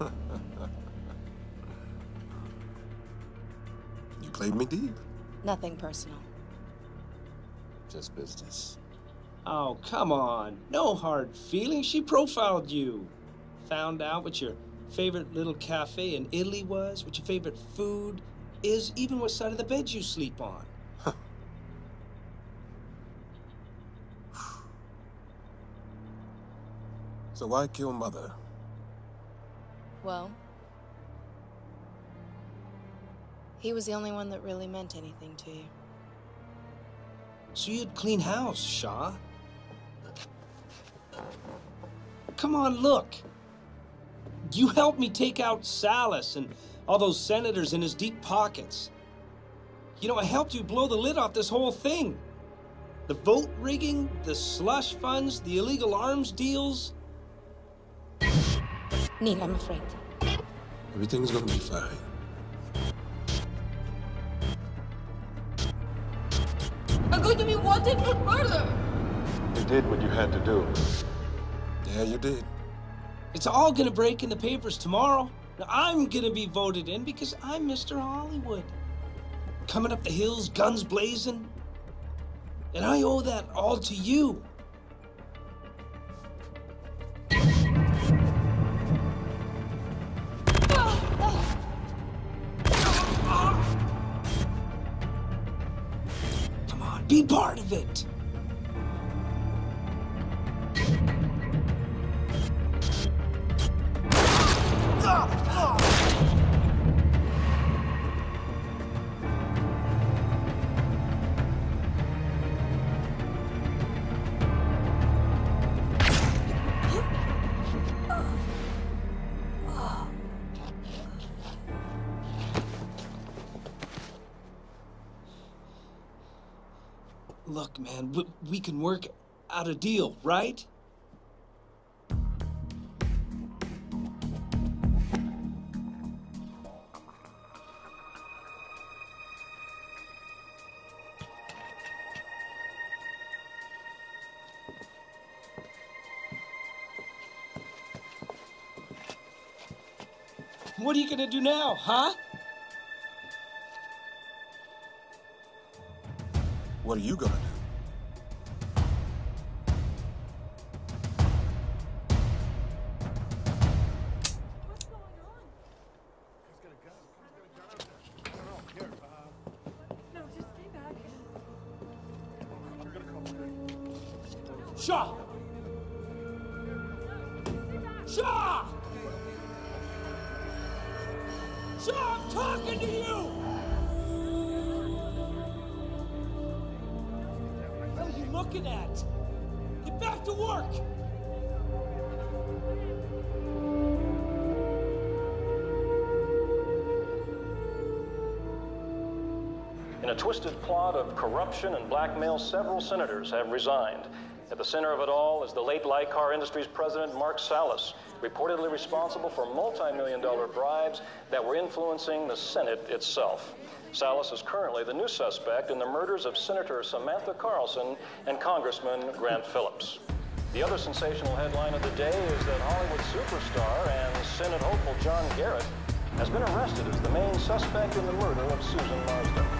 You played me deep. Nothing personal. Just business. Oh, come on. No hard feelings. She profiled you. Found out what your favorite little cafe in Italy was, what your favorite food is, even what side of the bed you sleep on. So why kill Mother? Well, he was the only one that really meant anything to you. So you'd clean house, Shaw. Come on, look. You helped me take out Salas and all those senators in his deep pockets. You know, I helped you blow the lid off this whole thing. The vote rigging, the slush funds, the illegal arms deals. Neil, I'm afraid. Everything's gonna be fine. I'm going to be wanted for murder! You did what you had to do. Yeah, you did. It's all gonna break in the papers tomorrow. Now, I'm gonna be voted in because I'm Mr. Hollywood. Coming up the hills, guns blazing. And I owe that all to you. Come on, be part of it. We can work out a deal, right? What are you gonna do now, huh? What are you gonna do? Corruption and blackmail, several senators have resigned. At the center of it all is the late Lycar Industries president, Mark Salas, reportedly responsible for multi-million dollar bribes that were influencing the Senate itself. Salas is currently the new suspect in the murders of Senator Samantha Carlson and Congressman Grant Phillips. The other sensational headline of the day is that Hollywood superstar and Senate hopeful John Garrett has been arrested as the main suspect in the murder of Susan Marsden.